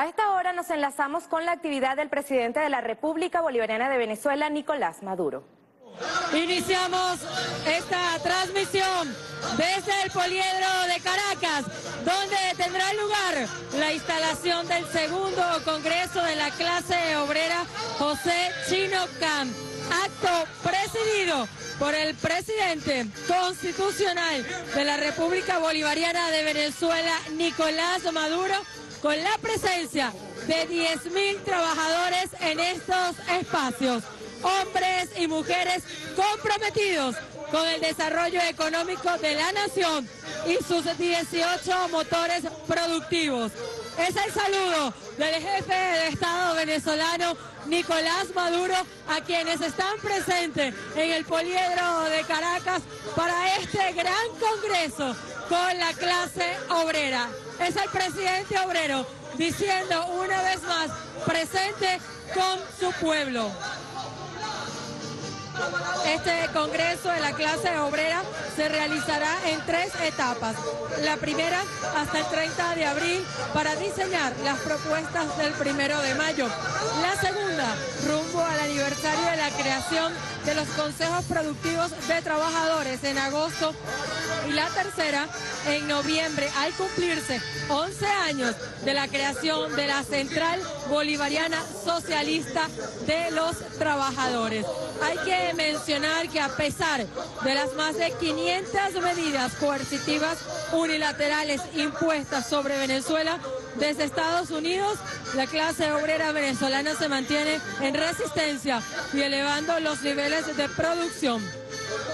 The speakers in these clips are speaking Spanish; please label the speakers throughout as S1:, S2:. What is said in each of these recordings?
S1: A esta hora nos enlazamos con la actividad del presidente de la República Bolivariana de Venezuela, Nicolás Maduro.
S2: Iniciamos esta transmisión desde el Poliedro de Caracas, donde tendrá lugar la instalación del segundo Congreso de la clase obrera José Chino Camp. Acto presidido por el presidente constitucional de la República Bolivariana de Venezuela, Nicolás Maduro, con la presencia de 10.000 trabajadores en estos espacios, hombres y mujeres comprometidos con el desarrollo económico de la nación y sus 18 motores productivos. Es el saludo del jefe de Estado venezolano Nicolás Maduro a quienes están presentes en el poliedro de Caracas para este gran congreso con la clase obrera. Es el presidente obrero diciendo una vez más presente con su pueblo. Este Congreso de la clase obrera se realizará en tres etapas. La primera hasta el 30 de abril para diseñar las propuestas del primero de mayo. La segunda rumbo al aniversario de la creación de los consejos productivos de trabajadores en agosto y la tercera en noviembre al cumplirse 11 años de la creación de la Central Bolivariana Socialista de los Trabajadores. Hay que mencionar que a pesar de las más de 500 medidas coercitivas unilaterales impuestas sobre Venezuela desde Estados Unidos, la clase obrera venezolana se mantiene en resistencia y elevando los niveles de producción.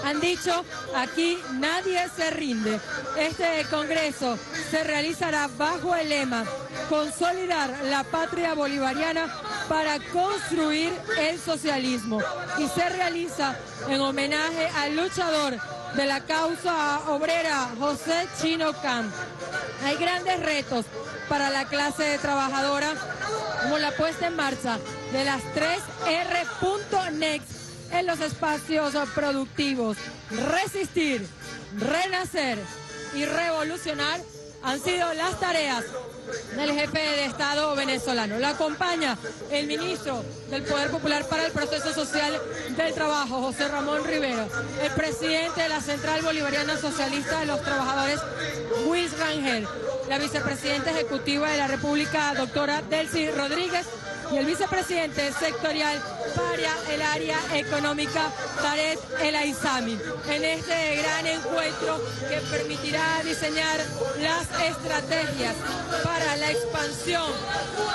S2: Han dicho, aquí nadie se rinde. Este Congreso se realizará bajo el lema Consolidar la patria bolivariana para construir el socialismo y se realiza en homenaje al luchador de la causa obrera José Chino Can. Hay grandes retos para la clase trabajadora como la puesta en marcha de las 3R.next en los espacios productivos. Resistir, renacer y revolucionar han sido las tareas del jefe de Estado venezolano. Lo acompaña el ministro del Poder Popular para el Proceso Social del Trabajo, José Ramón Rivero, el presidente de la Central Bolivariana Socialista de los Trabajadores, Luis Rangel, la vicepresidenta ejecutiva de la República, doctora Delcy Rodríguez, y el vicepresidente sectorial para el área económica, Tarek El Aizami, en este gran encuentro que permitirá diseñar las estrategias para la expansión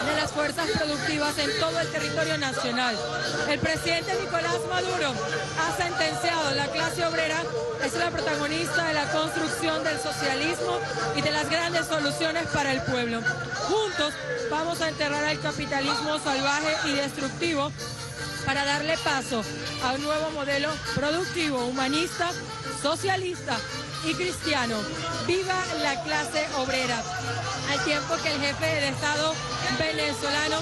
S2: de las fuerzas productivas en todo el territorio nacional. El presidente Nicolás Maduro ha sentenciado la clase obrera es la protagonista de la construcción del socialismo y de las grandes soluciones para el pueblo. Juntos vamos a enterrar al capitalismo salvaje y destructivo para darle paso a un nuevo modelo productivo, humanista, socialista y cristiano. Viva la clase obrera. Al tiempo que el jefe de Estado venezolano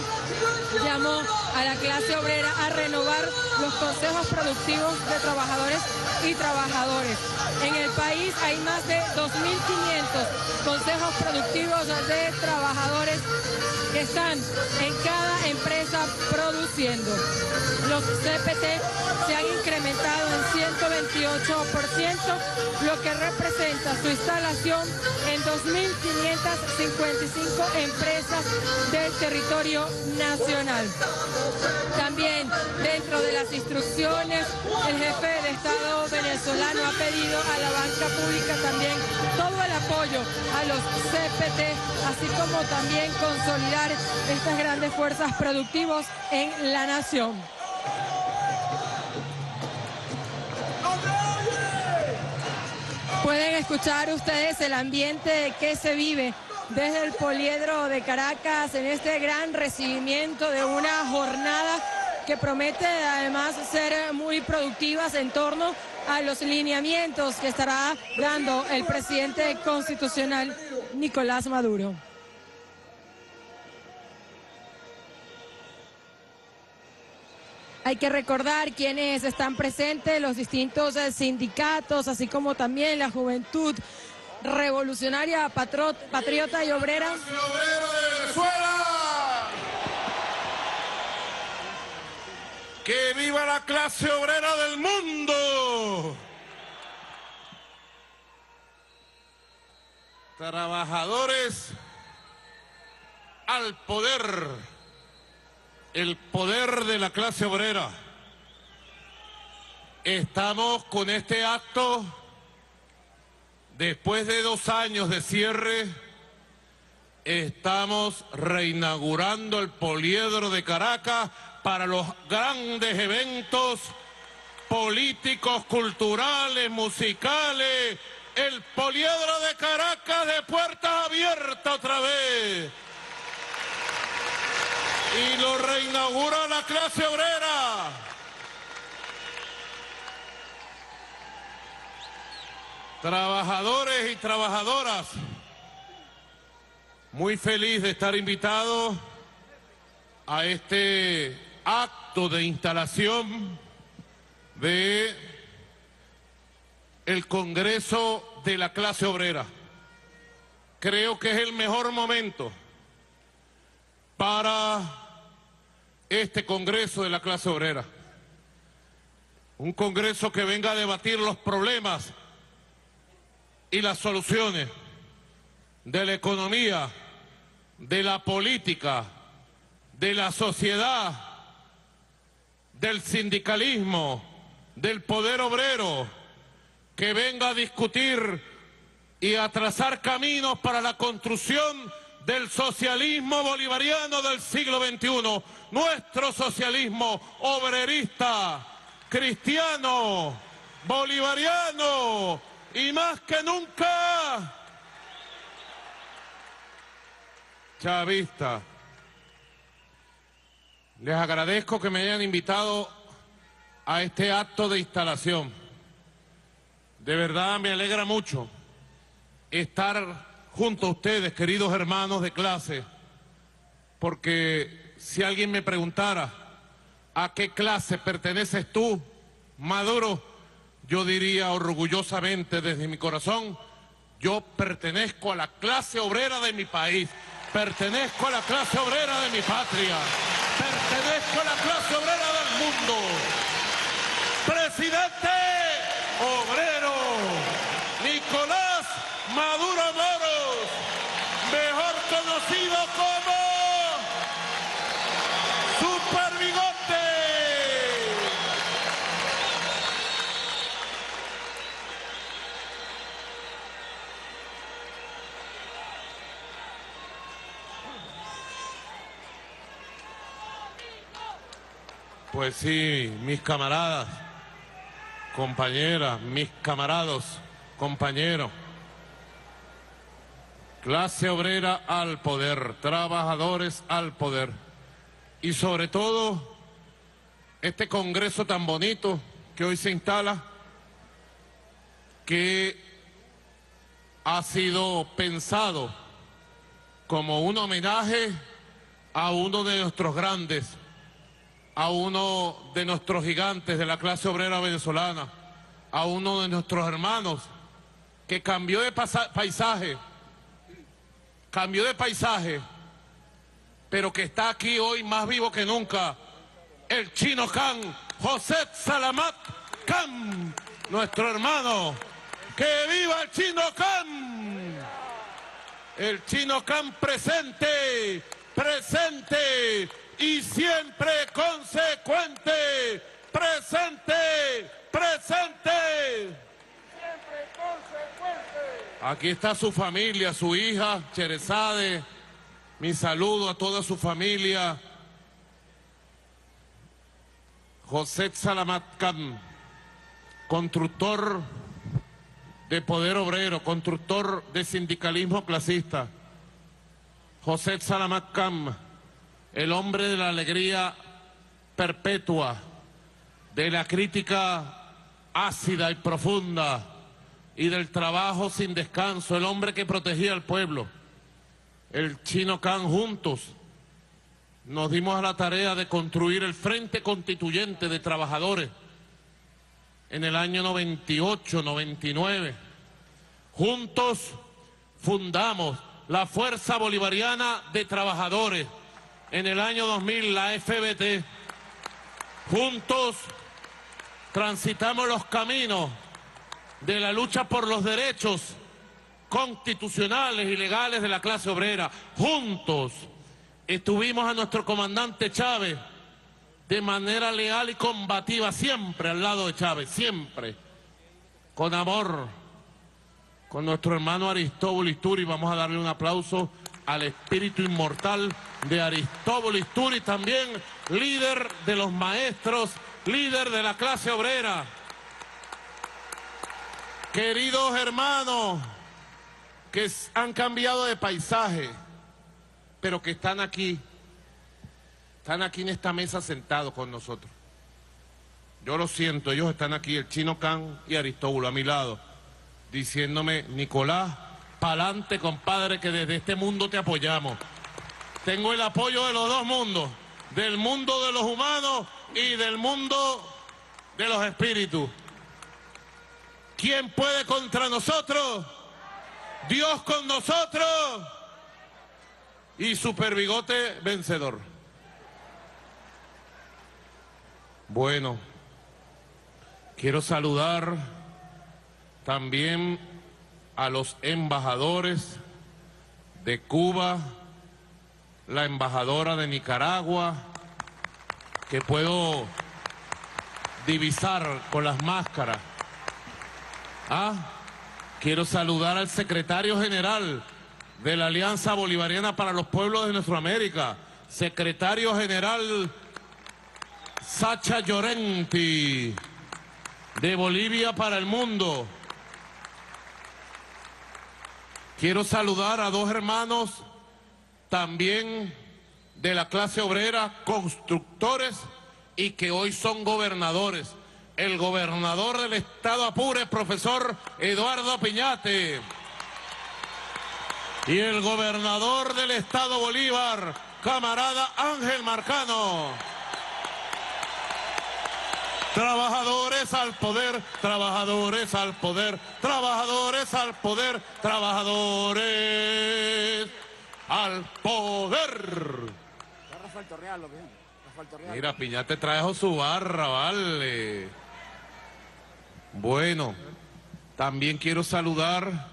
S2: llamó a la clase obrera a renovar los consejos productivos de trabajadores y trabajadores. En el país hay más de 2.500 consejos productivos de trabajadores que están en cada empresa produciendo. Los CPT se han incrementado en 128%, lo que representa su instalación en 2.555 empresas del territorio nacional. También dentro de las instrucciones, el jefe de Estado venezolano ha pedido a la banca pública también todo el apoyo a los CPT, así como también consolidar estas grandes fuerzas productivas en la nación. Pueden escuchar ustedes el ambiente que se vive desde el poliedro de Caracas en este gran recibimiento de una jornada que promete además ser muy productivas en torno a los lineamientos que estará dando el presidente constitucional Nicolás Maduro. Hay que recordar quienes están presentes, los distintos eh, sindicatos, así como también la juventud revolucionaria, patriota y obrera.
S3: ¡Que viva la clase obrera del mundo! Trabajadores al poder el poder de la clase obrera. Estamos con este acto después de dos años de cierre. Estamos reinaugurando el poliedro de Caracas para los grandes eventos políticos, culturales, musicales. El poliedro de Caracas de puertas abiertas otra vez. Y lo reinaugura la clase obrera. Trabajadores y trabajadoras, muy feliz de estar invitado a este acto de instalación de el Congreso de la clase obrera. Creo que es el mejor momento para este Congreso de la clase obrera. Un Congreso que venga a debatir los problemas y las soluciones de la economía, de la política, de la sociedad, del sindicalismo, del poder obrero, que venga a discutir y a trazar caminos para la construcción del socialismo bolivariano del siglo XXI, nuestro socialismo obrerista, cristiano, bolivariano, y más que nunca chavista. Les agradezco que me hayan invitado a este acto de instalación. De verdad me alegra mucho estar junto a ustedes, queridos hermanos de clase, porque si alguien me preguntara a qué clase perteneces tú, Maduro, yo diría orgullosamente desde mi corazón, yo pertenezco a la clase obrera de mi país, pertenezco a la clase obrera de mi patria, pertenezco a la clase obrera del mundo. Presidente Pues sí, mis camaradas, compañeras, mis camarados, compañeros. Clase obrera al poder, trabajadores al poder. Y sobre todo, este Congreso tan bonito que hoy se instala, que ha sido pensado como un homenaje a uno de nuestros grandes, a uno de nuestros gigantes de la clase obrera venezolana, a uno de nuestros hermanos que cambió de paisaje, cambió de paisaje, pero que está aquí hoy más vivo que nunca, el chino Khan, José Salamat Khan, nuestro hermano. ¡Que viva el chino Khan! El chino Khan presente, presente y siempre consecuente. Presente, presente. Aquí está su familia, su hija, Cherezade. Mi saludo a toda su familia. José Salamat Khan, constructor de poder obrero, constructor de sindicalismo clasista. José Salamat Khan, el hombre de la alegría perpetua, de la crítica ácida y profunda y del trabajo sin descanso, el hombre que protegía al pueblo. El chino Khan juntos nos dimos a la tarea de construir el Frente Constituyente de Trabajadores en el año 98, 99. Juntos fundamos la Fuerza Bolivariana de Trabajadores en el año 2000, la FBT. Juntos transitamos los caminos de la lucha por los derechos constitucionales y legales de la clase obrera. Juntos estuvimos a nuestro comandante Chávez de manera leal y combativa, siempre al lado de Chávez, siempre, con amor, con nuestro hermano Aristóbulo Isturi. Vamos a darle un aplauso al espíritu inmortal de Aristóbulo Isturi, también líder de los maestros, líder de la clase obrera. Queridos hermanos, que han cambiado de paisaje, pero que están aquí, están aquí en esta mesa sentados con nosotros. Yo lo siento, ellos están aquí, el chino Can y Aristóbulo a mi lado, diciéndome, Nicolás, pa'lante, compadre, que desde este mundo te apoyamos. Tengo el apoyo de los dos mundos, del mundo de los humanos y del mundo de los espíritus. ¿Quién puede contra nosotros? Dios con nosotros y Super Bigote vencedor. Bueno, quiero saludar también a los embajadores de Cuba, la embajadora de Nicaragua, que puedo divisar con las máscaras. Ah, quiero saludar al secretario general de la Alianza Bolivariana para los Pueblos de Nuestra secretario general Sacha Llorenti, de Bolivia para el Mundo. Quiero saludar a dos hermanos también de la clase obrera, constructores y que hoy son gobernadores. El gobernador del estado Apure, profesor Eduardo Piñate. Y el gobernador del estado Bolívar, camarada Ángel Marcano. Trabajadores al poder, trabajadores al poder, trabajadores al poder, trabajadores al poder. Mira, Piñate trajo su barra, vale. Bueno, también quiero saludar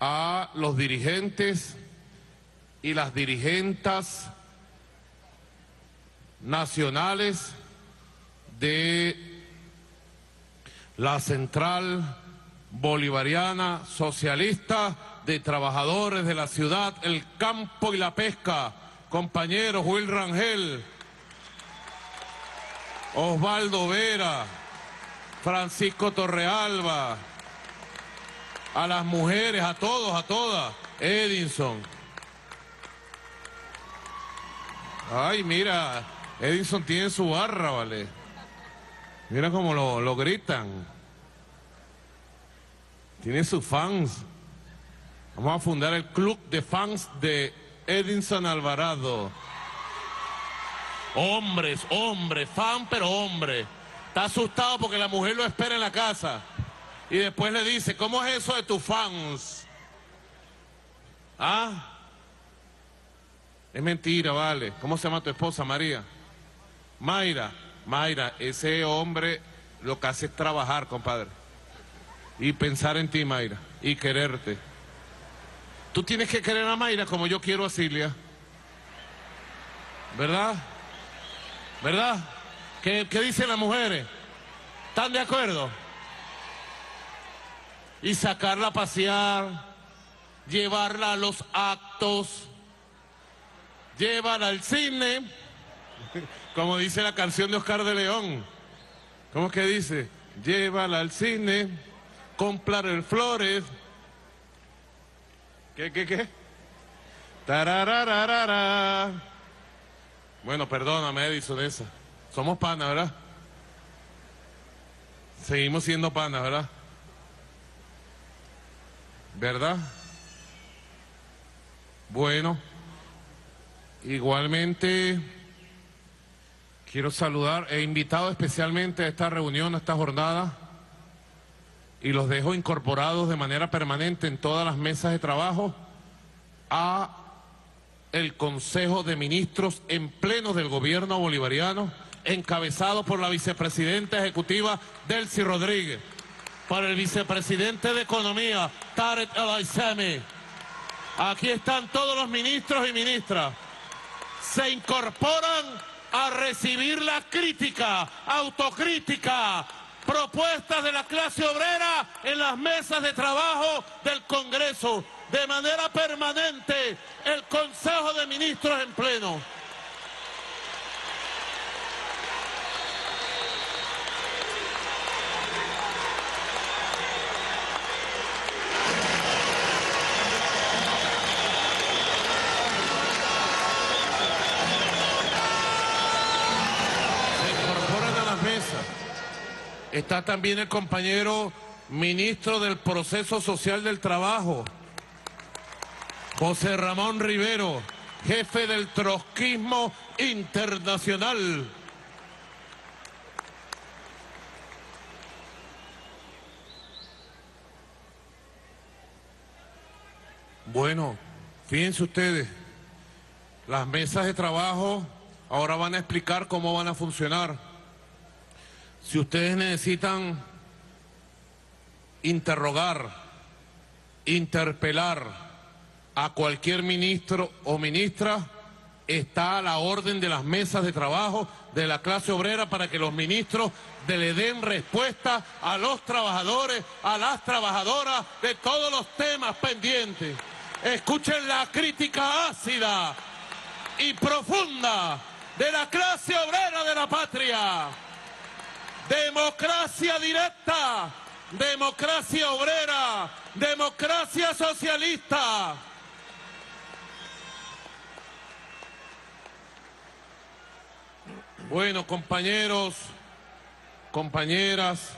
S3: a los dirigentes y las dirigentas nacionales de la Central Bolivariana Socialista de Trabajadores de la Ciudad, el Campo y la Pesca, compañero Will Rangel, Osvaldo Vera, Francisco Torrealba, a las mujeres, a todos, a todas, Edinson. Ay, mira, Edinson tiene su barra, vale. Mira cómo lo, lo gritan. Tiene sus fans. Vamos a fundar el club de fans de Edinson Alvarado. Hombres, hombres, fan pero hombre. Está asustado porque la mujer lo espera en la casa. Y después le dice, ¿cómo es eso de tus fans? ¿Ah? Es mentira, vale. ¿Cómo se llama tu esposa, María? Mayra. Mayra, ese hombre lo que hace es trabajar, compadre. Y pensar en ti, Mayra. Y quererte. Tú tienes que querer a Mayra como yo quiero a Silvia. ¿Verdad? ¿Verdad? ¿Qué, qué dicen las mujeres? ¿Están de acuerdo? Y sacarla a pasear, llevarla a los actos, llevarla al cine, como dice la canción de Oscar de León. ¿Cómo es que dice? Llévala al cine, comprar el flores. ¿Qué, qué, qué? Tararararara. Bueno, perdóname, Edison, esa. Somos panas, ¿verdad? Seguimos siendo panas, ¿verdad? ¿Verdad? Bueno, igualmente quiero saludar, he invitado especialmente a esta reunión, a esta jornada, y los dejo incorporados de manera permanente en todas las mesas de trabajo a el Consejo de Ministros en pleno del gobierno bolivariano, encabezado por la vicepresidenta ejecutiva Delcy Rodríguez, por el vicepresidente de Economía Tarek El. Aquí están todos los ministros y ministras. Se incorporan a recibir la crítica, autocrítica, propuestas de la clase obrera en las mesas de trabajo del Congreso. De manera permanente, el Consejo de Ministros en pleno. Se incorporan a las mesas. Está también el compañero ministro del Proceso Social del Trabajo, José Ramón Rivero, jefe del trotskismo internacional. Bueno, fíjense ustedes, las mesas de trabajo ahora van a explicar cómo van a funcionar. Si ustedes necesitan interrogar, interpelar a cualquier ministro o ministra, está a la orden de las mesas de trabajo de la clase obrera para que los ministros le den respuesta a los trabajadores, a las trabajadoras de todos los temas pendientes. Escuchen la crítica ácida y profunda de la clase obrera de la patria. Democracia directa, democracia obrera, democracia socialista. Bueno, compañeros, compañeras,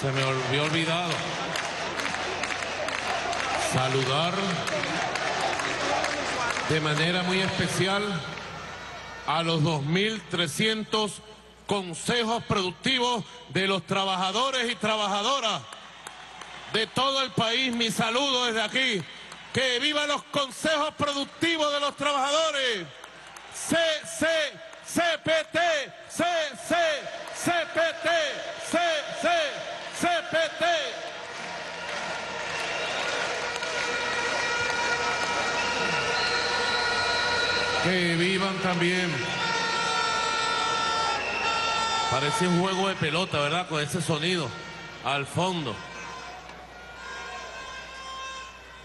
S3: se me había olvidado saludar de manera muy especial a los 2.300 consejos productivos de los trabajadores y trabajadoras de todo el país. Mi saludo desde aquí. Que viva los consejos productivos de los trabajadores. CC, CPT, CC, CPT, CC, CPT. Que vivan también. Parece un juego de pelota, ¿verdad? Con ese sonido al fondo.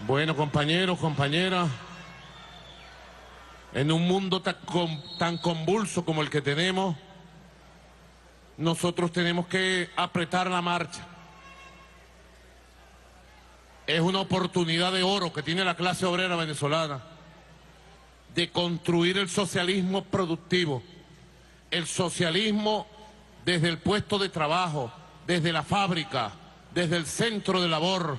S3: Bueno, compañeros, compañeras, en un mundo tan, con- tan convulso como el que tenemos, nosotros tenemos que apretar la marcha. Es una oportunidad de oro que tiene la clase obrera venezolana de construir el socialismo productivo, el socialismo desde el puesto de trabajo, desde la fábrica, desde el centro de labor,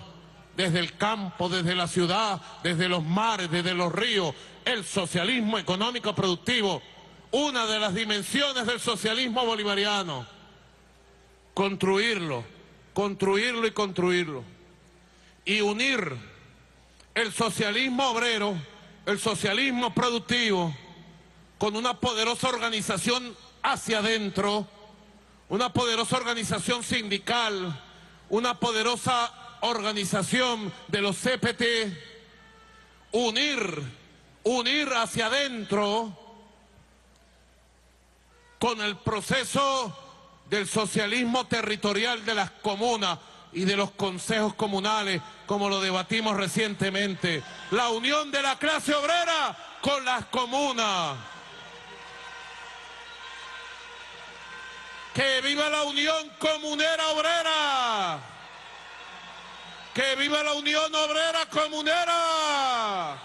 S3: desde el campo, desde la ciudad, desde los mares, desde los ríos, el socialismo económico productivo, una de las dimensiones del socialismo bolivariano. Construirlo, construirlo y construirlo. Y unir el socialismo obrero, el socialismo productivo, con una poderosa organización hacia adentro, una poderosa organización sindical, una poderosa organización de los CPT, unir, unir hacia adentro con el proceso del socialismo territorial de las comunas y de los consejos comunales, como lo debatimos recientemente. La unión de la clase obrera con las comunas. Que viva la unión comunera obrera. Que viva la unión obrera comunera.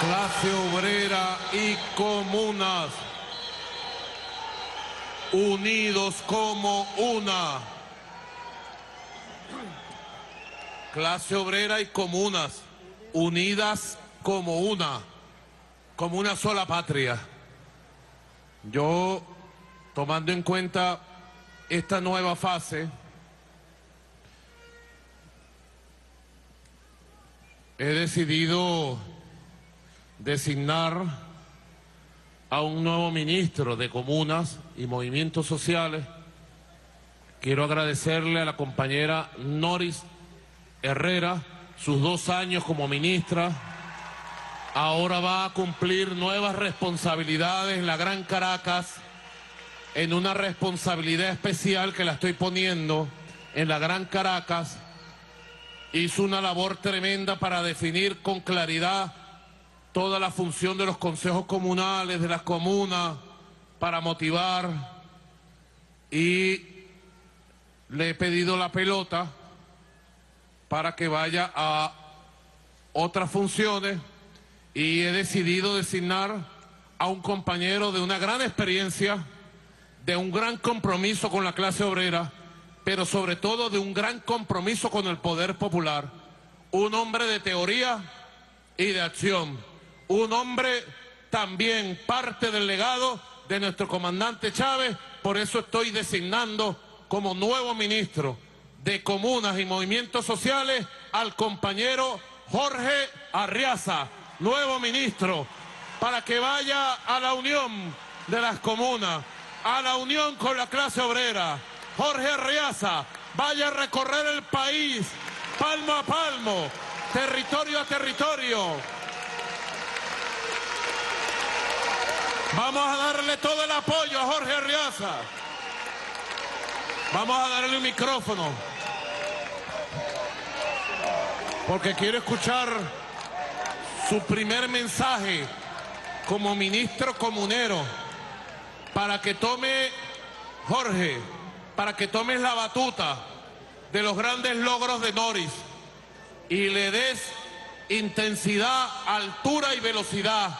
S3: Clase obrera y comunas. Unidos como una. Clase obrera y comunas. Unidas como una como una sola patria. Yo tomando en cuenta esta nueva fase, he decidido designar a un nuevo ministro de Comunas y Movimientos Sociales. Quiero agradecerle a la compañera Noris Herrera sus dos años como ministra. Ahora va a cumplir nuevas responsabilidades en la Gran Caracas, en una responsabilidad especial que la estoy poniendo en la Gran Caracas. Hizo una labor tremenda para definir con claridad toda la función de los consejos comunales, de las comunas, para motivar y le he pedido la pelota para que vaya a otras funciones y he decidido designar a un compañero de una gran experiencia, de un gran compromiso con la clase obrera, pero sobre todo de un gran compromiso con el poder popular. Un hombre de teoría y de acción. Un hombre también parte del legado de nuestro comandante Chávez, por eso estoy designando como nuevo ministro de Comunas y Movimientos Sociales al compañero Jorge Arriaza, nuevo ministro, para que vaya a la unión de las comunas, a la unión con la clase obrera. Jorge Arriaza, vaya a recorrer el país, palmo a palmo, territorio a territorio. Vamos a darle todo el apoyo a Jorge Arriaza. Vamos a darle el micrófono. Porque quiero escuchar su primer mensaje como ministro comunero para que tome, Jorge, para que tomes la batuta de los grandes logros de Noris y le des intensidad, altura y velocidad,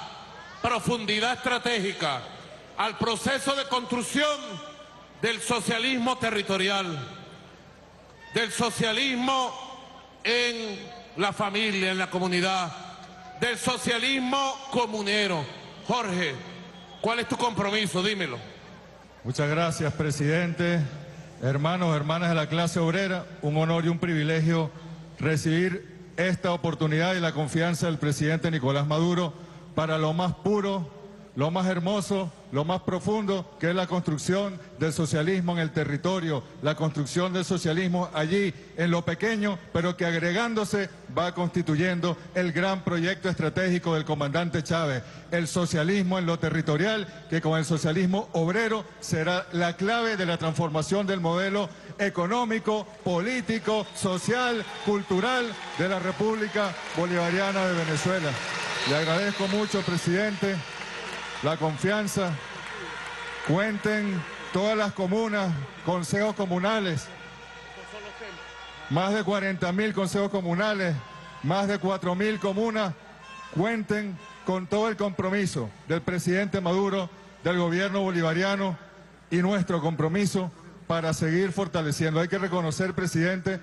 S3: profundidad estratégica al proceso de construcción del socialismo territorial, del socialismo en la familia, en la comunidad, del socialismo comunero. Jorge, ¿cuál es tu compromiso? Dímelo.
S4: Muchas gracias, presidente. Hermanos, hermanas de la clase obrera, un honor y un privilegio recibir esta oportunidad y la confianza del presidente Nicolás Maduro para lo más puro, lo más hermoso, lo más profundo, que es la construcción del socialismo en el territorio, la construcción del socialismo allí, en lo pequeño, pero que agregándose va constituyendo el gran proyecto estratégico del comandante Chávez, el socialismo en lo territorial, que con el socialismo obrero será la clave de la transformación del modelo económico, político, social, cultural de la República Bolivariana de Venezuela. Le agradezco mucho, presidente la confianza. Cuenten todas las comunas, consejos comunales, más de 40 mil consejos comunales, más de 4 mil comunas, cuenten con todo el compromiso del presidente Maduro, del gobierno bolivariano y nuestro compromiso para seguir fortaleciendo. Hay que reconocer, presidente,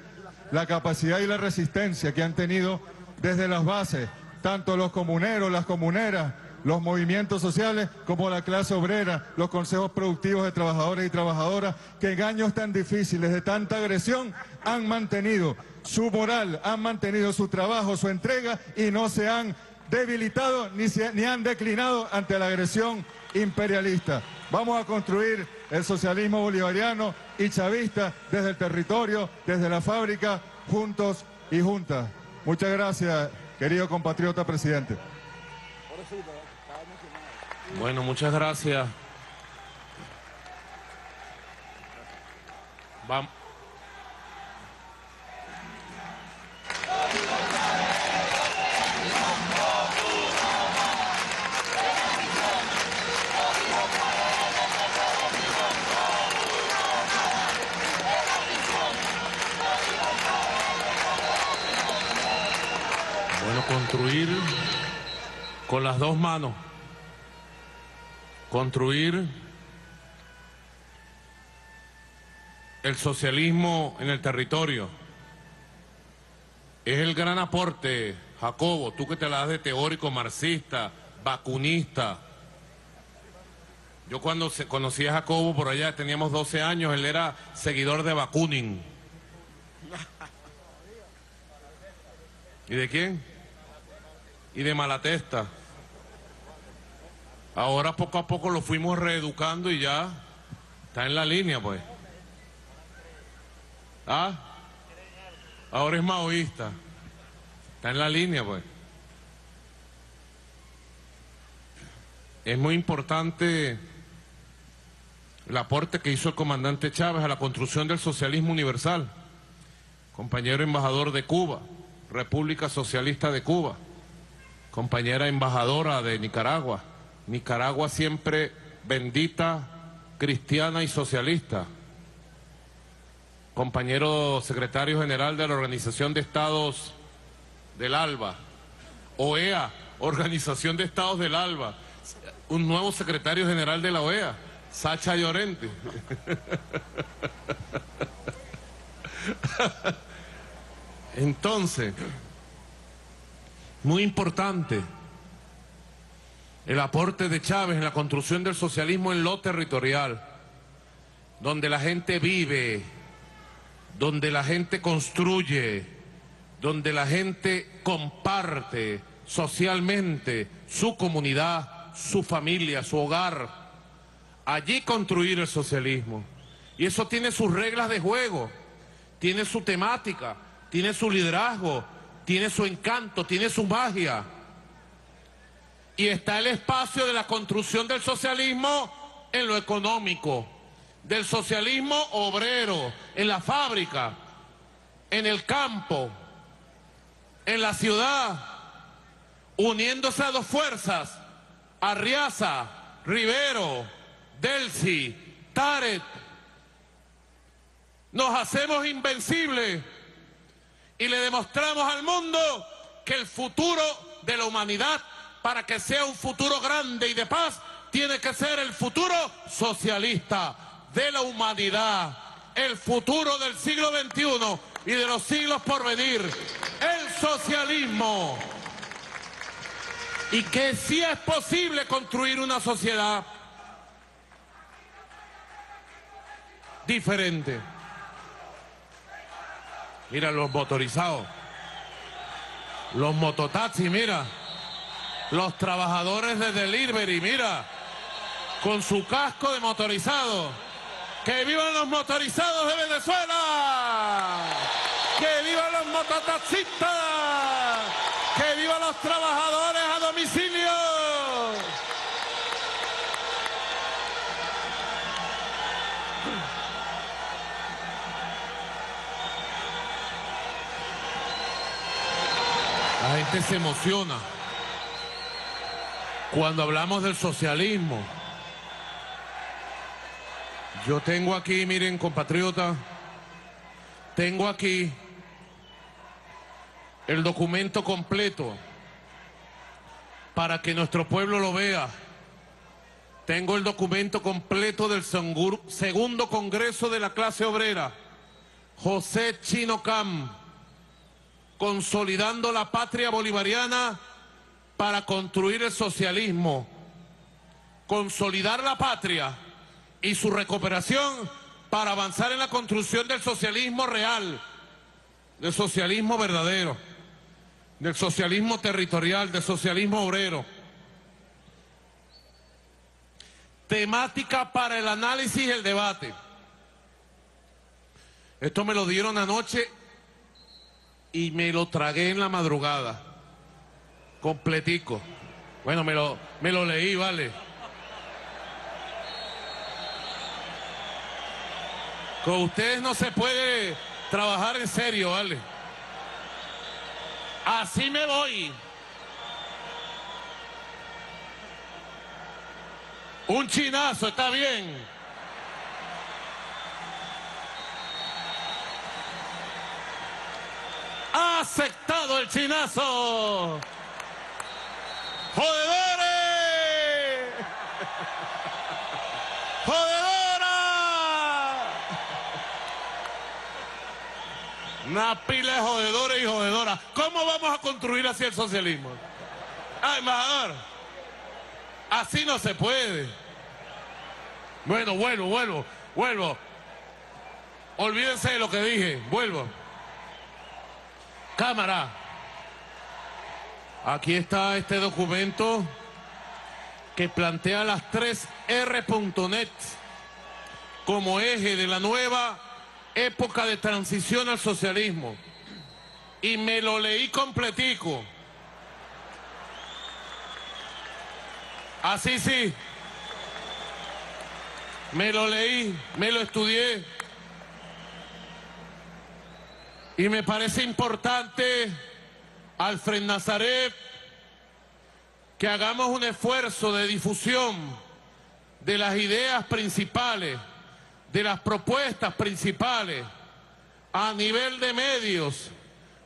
S4: la capacidad y la resistencia que han tenido desde las bases, tanto los comuneros, las comuneras, los movimientos sociales como la clase obrera, los consejos productivos de trabajadores y trabajadoras que en años tan difíciles de tanta agresión han mantenido su moral, han mantenido su trabajo, su entrega y no se han debilitado ni, se, ni han declinado ante la agresión imperialista. Vamos a construir el socialismo bolivariano y chavista desde el territorio, desde la fábrica, juntos y juntas. Muchas gracias, querido compatriota presidente.
S3: Bueno, muchas gracias. Vamos. Bueno, construir con las dos manos construir el socialismo en el territorio. Es el gran aporte, Jacobo, tú que te la das de teórico marxista, vacunista. Yo cuando se- conocí a Jacobo por allá, teníamos 12 años, él era seguidor de Bakunin. ¿Y de quién? Y de Malatesta. Ahora poco a poco lo fuimos reeducando y ya está en la línea, pues. ¿Ah? Ahora es maoísta. Está en la línea, pues. Es muy importante el aporte que hizo el comandante Chávez a la construcción del socialismo universal. Compañero embajador de Cuba, República Socialista de Cuba, compañera embajadora de Nicaragua, Nicaragua siempre bendita, cristiana y socialista. Compañero secretario general de la Organización de Estados del ALBA, OEA, Organización de Estados del ALBA, un nuevo secretario general de la OEA, Sacha Llorente. Entonces, muy importante el aporte de Chávez en la construcción del socialismo en lo territorial, donde la gente vive, donde la gente construye, donde la gente comparte socialmente su comunidad, su familia, su hogar. Allí construir el socialismo. Y eso tiene sus reglas de juego, tiene su temática, tiene su liderazgo, tiene su encanto, tiene su magia. Y está el espacio de la construcción del socialismo en lo económico, del socialismo obrero, en la fábrica, en el campo, en la ciudad, uniéndose a dos fuerzas, Arriaza, Rivero, Delcy, Taret. Nos hacemos invencibles y le demostramos al mundo que el futuro de la humanidad, para que sea un futuro grande y de paz, tiene que ser el futuro socialista de la humanidad, el futuro del siglo XXI y de los siglos por venir, el socialismo. Y que sí es posible construir una sociedad diferente. Mira los motorizados, los mototaxis, mira, los trabajadores de delivery, mira, con su casco de motorizado. ¡Que vivan los motorizados de Venezuela! ¡Que vivan los mototaxistas! ¡Que vivan los trabajadores a domicilio! La gente se emociona cuando hablamos del socialismo. Yo tengo aquí, miren, compatriota, tengo aquí el documento completo para que nuestro pueblo lo vea. Tengo el documento completo del segundo Congreso de la Clase Obrera, José Chino Cam, consolidando la patria bolivariana para construir el socialismo, consolidar la patria y su recuperación para avanzar en la construcción del socialismo real, del socialismo verdadero, del socialismo territorial, del socialismo obrero. Temática para el análisis y el debate. Esto me lo dieron anoche y me lo tragué en la madrugada. Completico. Bueno, me lo, me lo leí, vale. Con ustedes no se puede trabajar en serio, vale. Así me voy. Un chinazo, está bien. Aceptado el chinazo. ¡Jodedores! ¡Jodedora! Una pila de jodedores y jodedoras. ¿Cómo vamos a construir así el socialismo? Ah, embajador. Así no se puede. Bueno, vuelvo, vuelvo, vuelvo. Olvídense de lo que dije, vuelvo. Cámara. Aquí está este documento que plantea las tres R.net como eje de la nueva época de transición al socialismo. Y me lo leí completico. Así sí. Me lo leí, me lo estudié. Y me parece importante, Alfred Nazaret, que hagamos un esfuerzo de difusión de las ideas principales, de las propuestas principales, a nivel de medios,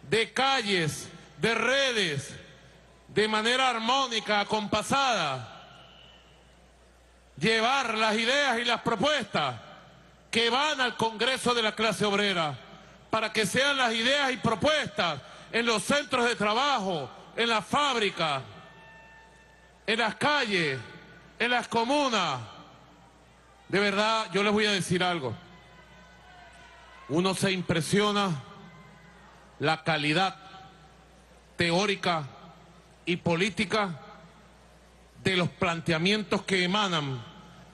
S3: de calles, de redes, de manera armónica, acompasada, llevar las ideas y las propuestas que van al Congreso de la clase obrera, para que sean las ideas y propuestas en los centros de trabajo, en las fábricas, en las calles, en las comunas. De verdad, yo les voy a decir algo. Uno se impresiona la calidad teórica y política de los planteamientos que emanan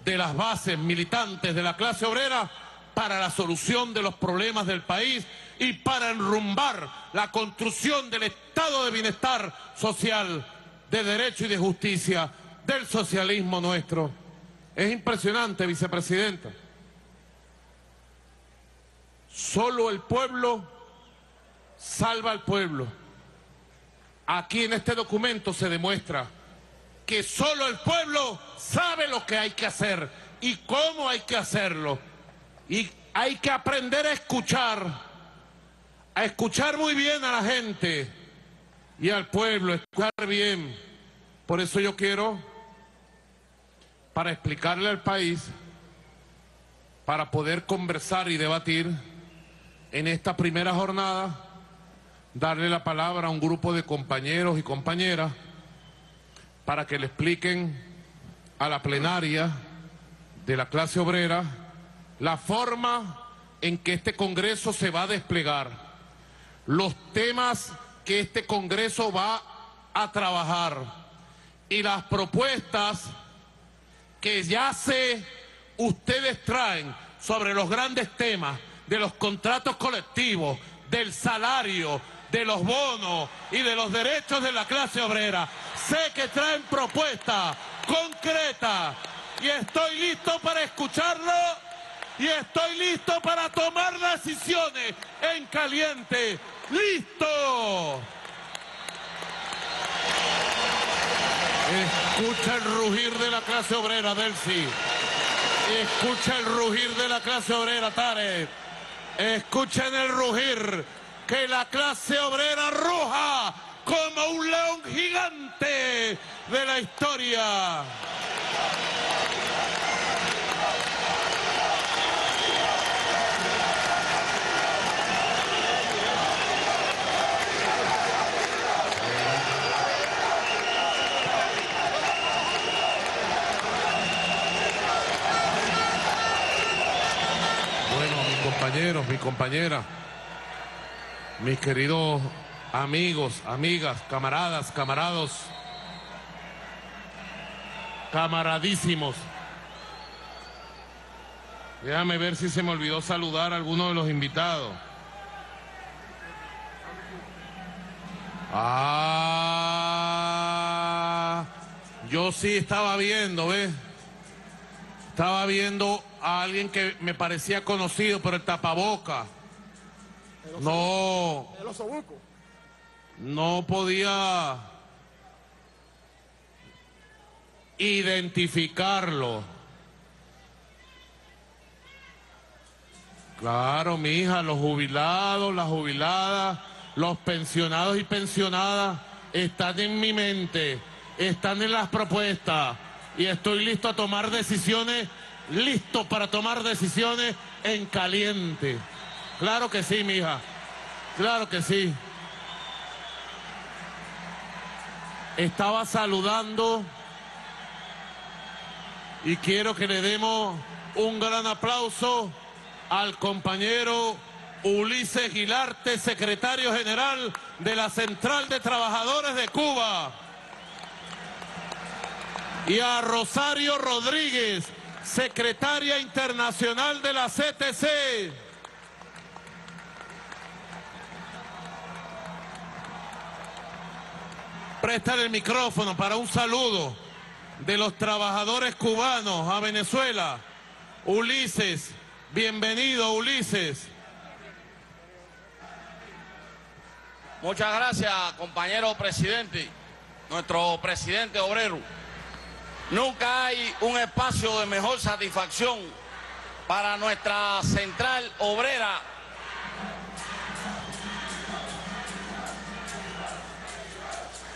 S3: de las bases militantes de la clase obrera para la solución de los problemas del país y para enrumbar la construcción del estado de bienestar social, de derecho y de justicia del socialismo nuestro. Es impresionante, vicepresidenta. Solo el pueblo salva al pueblo. Aquí en este documento se demuestra que solo el pueblo sabe lo que hay que hacer y cómo hay que hacerlo. Y hay que aprender a escuchar, a escuchar muy bien a la gente y al pueblo, escuchar bien. Por eso yo quiero, para explicarle al país, para poder conversar y debatir en esta primera jornada, darle la palabra a un grupo de compañeros y compañeras para que le expliquen a la plenaria de la clase obrera la forma en que este Congreso se va a desplegar, los temas que este Congreso va a trabajar y las propuestas que ya sé ustedes traen sobre los grandes temas de los contratos colectivos, del salario, de los bonos y de los derechos de la clase obrera. Sé que traen propuestas concretas y estoy listo para escucharlo y estoy listo para tomar decisiones en caliente. ¡Listo! Escucha el rugir de la clase obrera, Delcy. Escucha el rugir de la clase obrera, Tare. Escuchen el rugir que la clase obrera ruja como un león gigante de la historia. Compañeros, mi compañera, mis queridos amigos, amigas, camaradas, camarados, camaradísimos. Déjame ver si se me olvidó saludar a alguno de los invitados. Ah, yo sí estaba viendo, ¿ves? Estaba viendo a alguien que me parecía conocido por el tapaboca. No,
S5: El osobuco.
S3: no podía identificarlo. Claro, mi hija, los jubilados, las jubiladas, los pensionados y pensionadas están en mi mente, están en las propuestas y estoy listo a tomar decisiones, listo para tomar decisiones en caliente. Claro que sí, mi hija. Claro que sí. Estaba saludando Y quiero que le demos un gran aplauso al compañero Ulises Gilarte, secretario general de la Central de Trabajadores de Cuba. Y a Rosario Rodríguez, secretaria internacional de la CTC. Prestar el micrófono para un saludo de los trabajadores cubanos a Venezuela. Ulises, bienvenido Ulises.
S6: Muchas gracias, compañero presidente, nuestro presidente obrero. Nunca hay un espacio de mejor satisfacción para nuestra central obrera.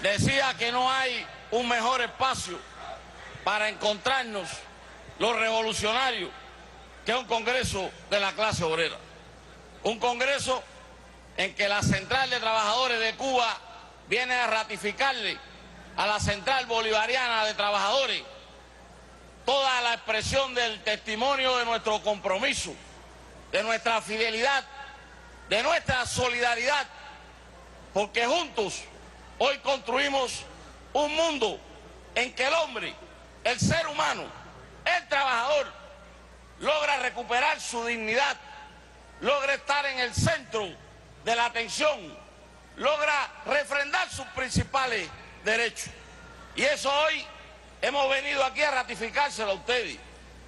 S6: Decía que no hay un mejor espacio para encontrarnos los revolucionarios que un congreso de la clase obrera. Un congreso en que la Central de Trabajadores de Cuba viene a ratificarle a la Central Bolivariana de Trabajadores. Toda la expresión del testimonio de nuestro compromiso, de nuestra fidelidad, de nuestra solidaridad, porque juntos hoy construimos un mundo en que el hombre, el ser humano, el trabajador, logra recuperar su dignidad, logra estar en el centro de la atención, logra refrendar sus principales derechos. Y eso hoy hemos venido aquí a ratificárselo a ustedes.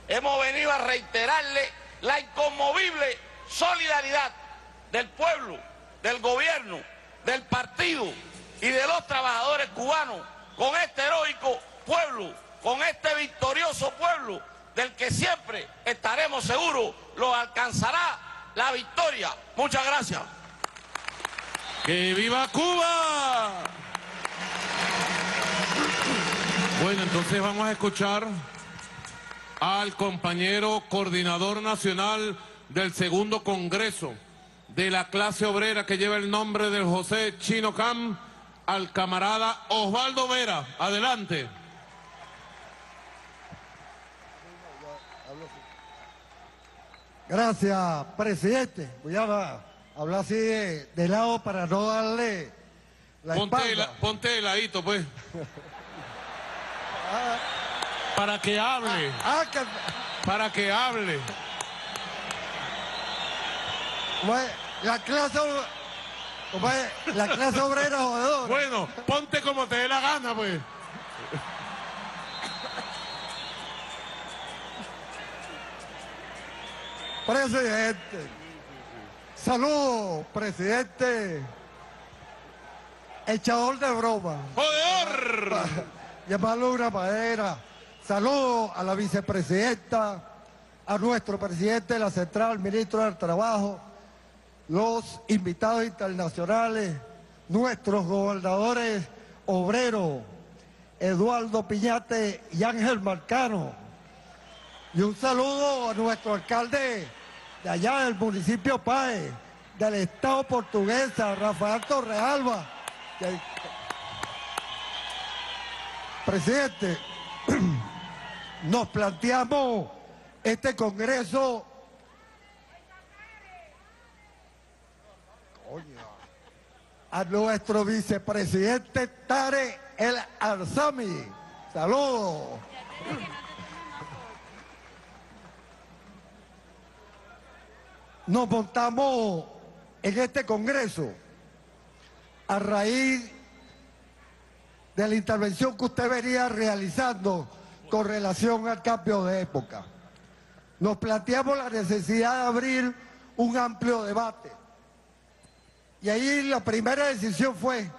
S6: Hemos venido a reiterarle la inconmovible solidaridad del pueblo, del gobierno, del partido y de los trabajadores cubanos con este heroico pueblo, con este victorioso pueblo del que siempre estaremos seguros lo alcanzará la victoria. Muchas gracias.
S3: ¡Que viva Cuba! Bueno, entonces vamos a escuchar al compañero coordinador nacional del segundo congreso de la clase obrera que lleva el nombre del José Chino Cam, al camarada Osvaldo Vera. Adelante.
S7: Gracias, presidente. Voy a hablar así de, de lado para no darle la
S3: Ponte,
S7: espalda.
S3: la- ponte de ladito, pues. Para que hable,
S7: Ah, que,
S3: para que hable.
S7: la clase, la clase obrera jodedora.
S3: Bueno, ponte como te dé la gana, pues.
S7: Presidente. Saludos, presidente. Echador de broma.
S3: ¡Joder!
S7: llamarlo una madera. Saludos a la vicepresidenta, a nuestro presidente de la Central, ministro del Trabajo, los invitados internacionales, nuestros gobernadores obreros, Eduardo Piñate y Ángel Marcano. Y un saludo a nuestro alcalde de allá del municipio Paez, del Estado portuguesa, Rafael Torrealba. Presidente, nos planteamos este Congreso. A nuestro vicepresidente Tare El Arzami. Saludos. Nos montamos en este Congreso a raíz de la intervención que usted venía realizando con relación al cambio de época. Nos planteamos la necesidad de abrir un amplio debate. Y ahí la primera decisión fue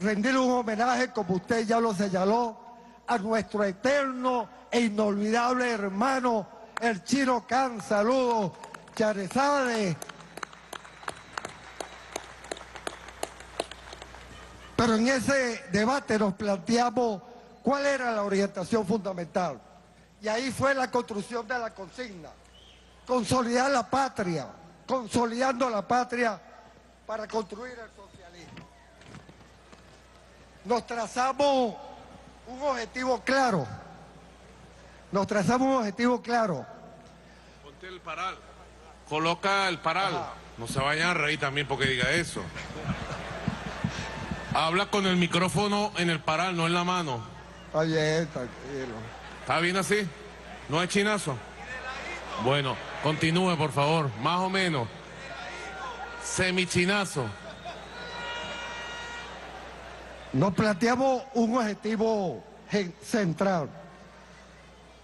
S7: rendir un homenaje, como usted ya lo señaló, a nuestro eterno e inolvidable hermano, el Chino Can. Saludos, Charezade. Pero en ese debate nos planteamos cuál era la orientación fundamental. Y ahí fue la construcción de la consigna. Consolidar la patria, consolidando la patria para construir el socialismo. Nos trazamos un objetivo claro, nos trazamos un objetivo claro.
S3: Ponte el paral. Coloca el paral. No se vayan a reír también porque diga eso. Habla con el micrófono en el paral, no en la mano.
S7: Está bien, tranquilo.
S3: ¿Está bien así? ¿No es chinazo? Bueno, continúe, por favor. Más o menos. Semichinazo.
S7: Nos planteamos un objetivo central,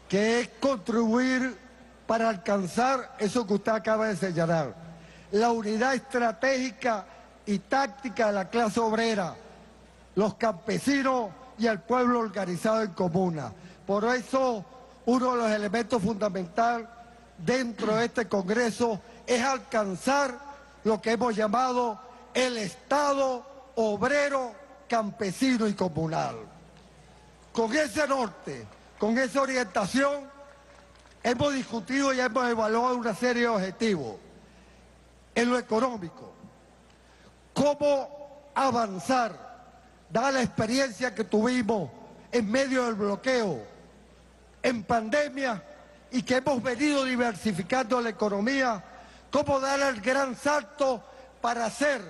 S7: que es contribuir para alcanzar eso que usted acaba de señalar, la unidad estratégica y táctica de la clase obrera, los campesinos y el pueblo organizado en comuna. Por eso, uno de los elementos fundamentales dentro de este Congreso es alcanzar lo que hemos llamado el Estado obrero, campesino y comunal. Con ese norte, con esa orientación, hemos discutido y hemos evaluado una serie de objetivos. En lo económico, cómo avanzar, dada la experiencia que tuvimos en medio del bloqueo, en pandemia y que hemos venido diversificando la economía, cómo dar el gran salto para hacer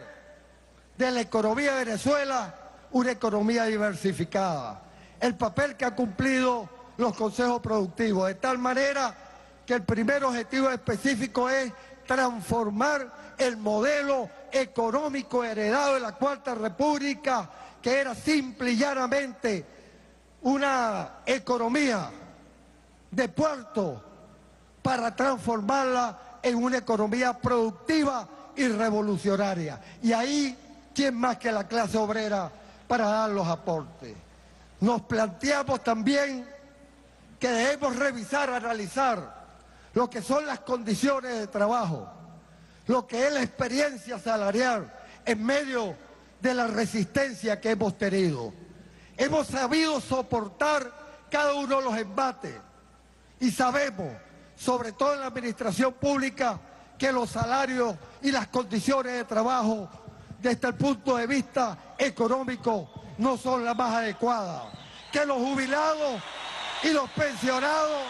S7: de la economía de Venezuela una economía diversificada. El papel que ha cumplido los consejos productivos, de tal manera que el primer objetivo específico es transformar el modelo económico heredado de la Cuarta República, que era simple y llanamente una economía de puerto para transformarla en una economía productiva y revolucionaria. Y ahí, ¿quién más que la clase obrera para dar los aportes? Nos planteamos también que debemos revisar, analizar lo que son las condiciones de trabajo, lo que es la experiencia salarial en medio de la resistencia que hemos tenido. Hemos sabido soportar cada uno de los embates y sabemos, sobre todo en la administración pública, que los salarios y las condiciones de trabajo desde el punto de vista económico no son las más adecuadas, que los jubilados y los pensionados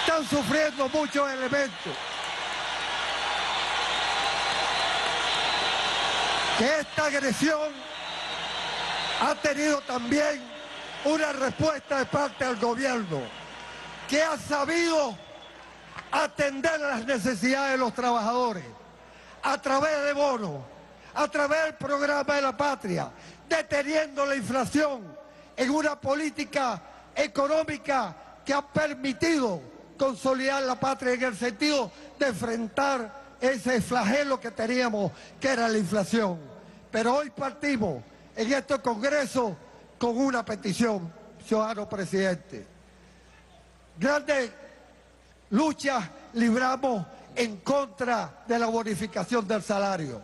S7: están sufriendo muchos elementos. Que esta agresión ha tenido también una respuesta de parte del gobierno, que ha sabido atender las necesidades de los trabajadores a través de bonos, a través del programa de la patria, deteniendo la inflación en una política económica que ha permitido consolidar la patria en el sentido de enfrentar ese flagelo que teníamos, que era la inflación. Pero hoy partimos en este Congreso con una petición, ciudadano presidente. Grandes luchas libramos en contra de la bonificación del salario.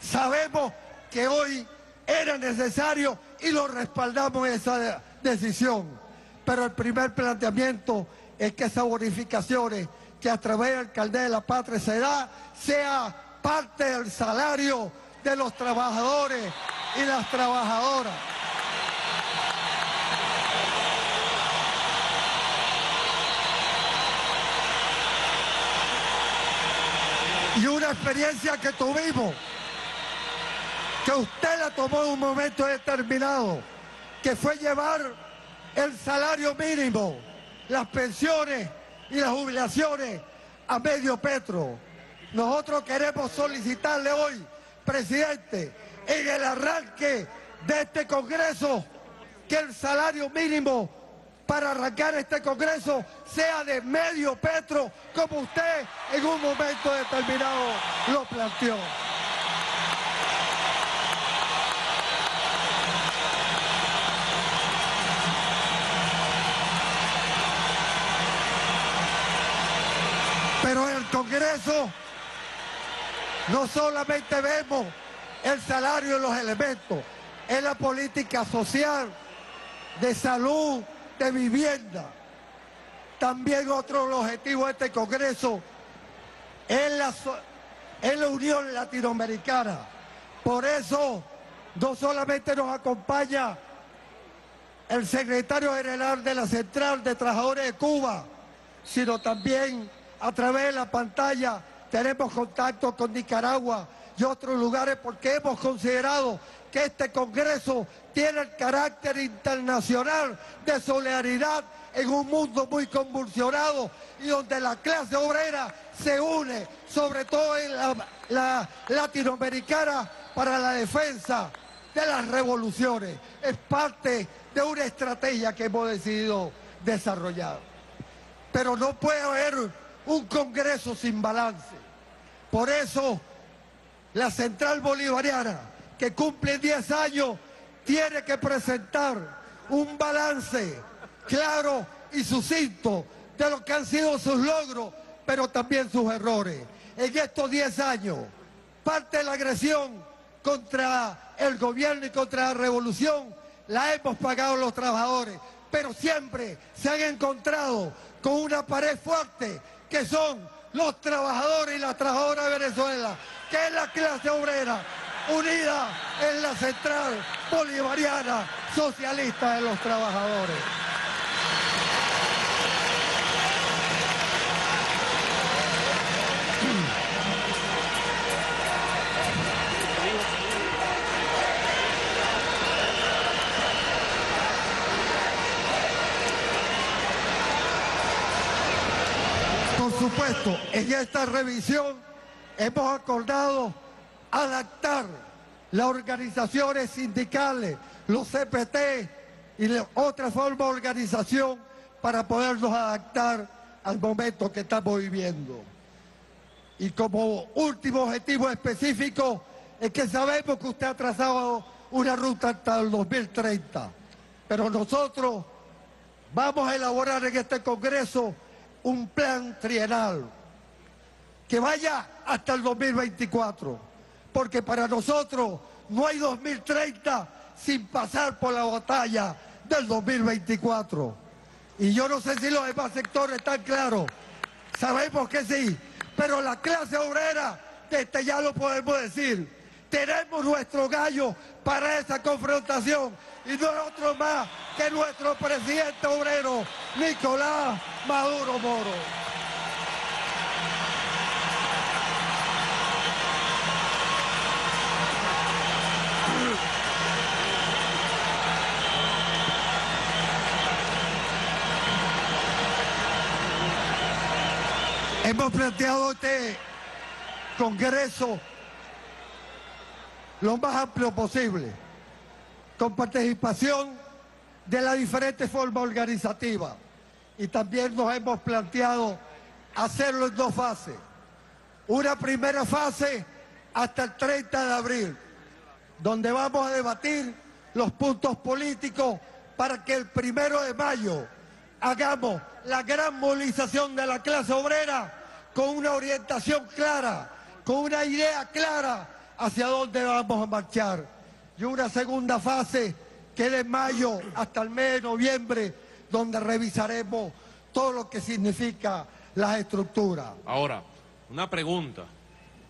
S7: Sabemos que hoy era necesario y lo respaldamos en esa de- decisión. Pero el primer planteamiento es que esas bonificaciones que a través del alcalde de la patria se da, sea parte del salario de los trabajadores y las trabajadoras. y una experiencia que tuvimos, que usted la tomó en un momento determinado, que fue llevar el salario mínimo, las pensiones y las jubilaciones a medio petro. Nosotros queremos solicitarle hoy, presidente, en el arranque de este Congreso, que el salario mínimo para arrancar este Congreso sea de medio petro, como usted en un momento determinado lo planteó. Pero el Congreso no solamente vemos el salario y los elementos, es la política social, de salud, de vivienda. También otro objetivos de este Congreso es la, es la Unión Latinoamericana. Por eso no solamente nos acompaña el secretario general de la Central de Trabajadores de Cuba, sino también a través de la pantalla tenemos contacto con Nicaragua y otros lugares porque hemos considerado que este Congreso tiene el carácter internacional de solidaridad en un mundo muy convulsionado y donde la clase obrera se une, sobre todo en la, la latinoamericana, para la defensa de las revoluciones. Es parte de una estrategia que hemos decidido desarrollar. Pero no puede haber un Congreso sin balance. Por eso, la Central Bolivariana, que cumple 10 años, tiene que presentar un balance claro y sucinto de lo que han sido sus logros, pero también sus errores. En estos 10 años, parte de la agresión contra el gobierno y contra la revolución la hemos pagado los trabajadores, pero siempre se han encontrado con una pared fuerte que son los trabajadores y las trabajadoras de Venezuela, que es la clase obrera unida en la central bolivariana socialista de los trabajadores. Por supuesto, en esta revisión hemos acordado adaptar las organizaciones sindicales, los CPT y la otra forma de organización para podernos adaptar al momento que estamos viviendo. Y como último objetivo específico es que sabemos que usted ha trazado una ruta hasta el 2030, pero nosotros vamos a elaborar en este Congreso un plan trienal que vaya hasta el 2024, porque para nosotros no hay 2030 sin pasar por la batalla del 2024. Y yo no sé si los demás sectores están claros, sabemos que sí, pero la clase obrera, desde ya lo podemos decir, tenemos nuestro gallo para esa confrontación y no es otro más que nuestro presidente obrero, Nicolás Maduro Moro. Hemos planteado este Congreso lo más amplio posible, con participación de las diferentes formas organizativas. Y también nos hemos planteado hacerlo en dos fases. Una primera fase hasta el 30 de abril, donde vamos a debatir los puntos políticos para que el primero de mayo hagamos la gran movilización de la clase obrera con una orientación clara, con una idea clara hacia dónde vamos a marchar. Y una segunda fase que de mayo hasta el mes de noviembre, donde revisaremos todo lo que significa las estructuras.
S3: Ahora, una pregunta.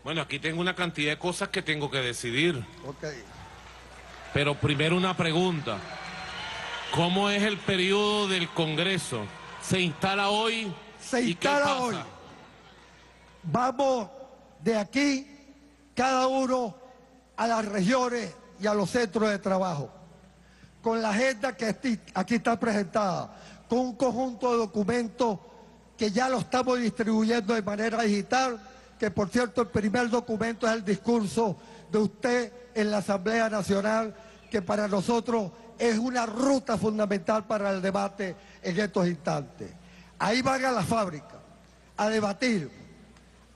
S3: Bueno, aquí tengo una cantidad de cosas que tengo que decidir.
S7: Ok.
S3: Pero primero una pregunta. ¿Cómo es el periodo del Congreso? ¿Se instala hoy?
S7: Se
S3: ¿Y qué
S7: instala hoy. Vamos de aquí, cada uno a las regiones y a los centros de trabajo, con la agenda que aquí está presentada, con un conjunto de documentos que ya lo estamos distribuyendo de manera digital, que por cierto el primer documento es el discurso de usted en la Asamblea Nacional, que para nosotros es una ruta fundamental para el debate en estos instantes. Ahí van a la fábrica a debatir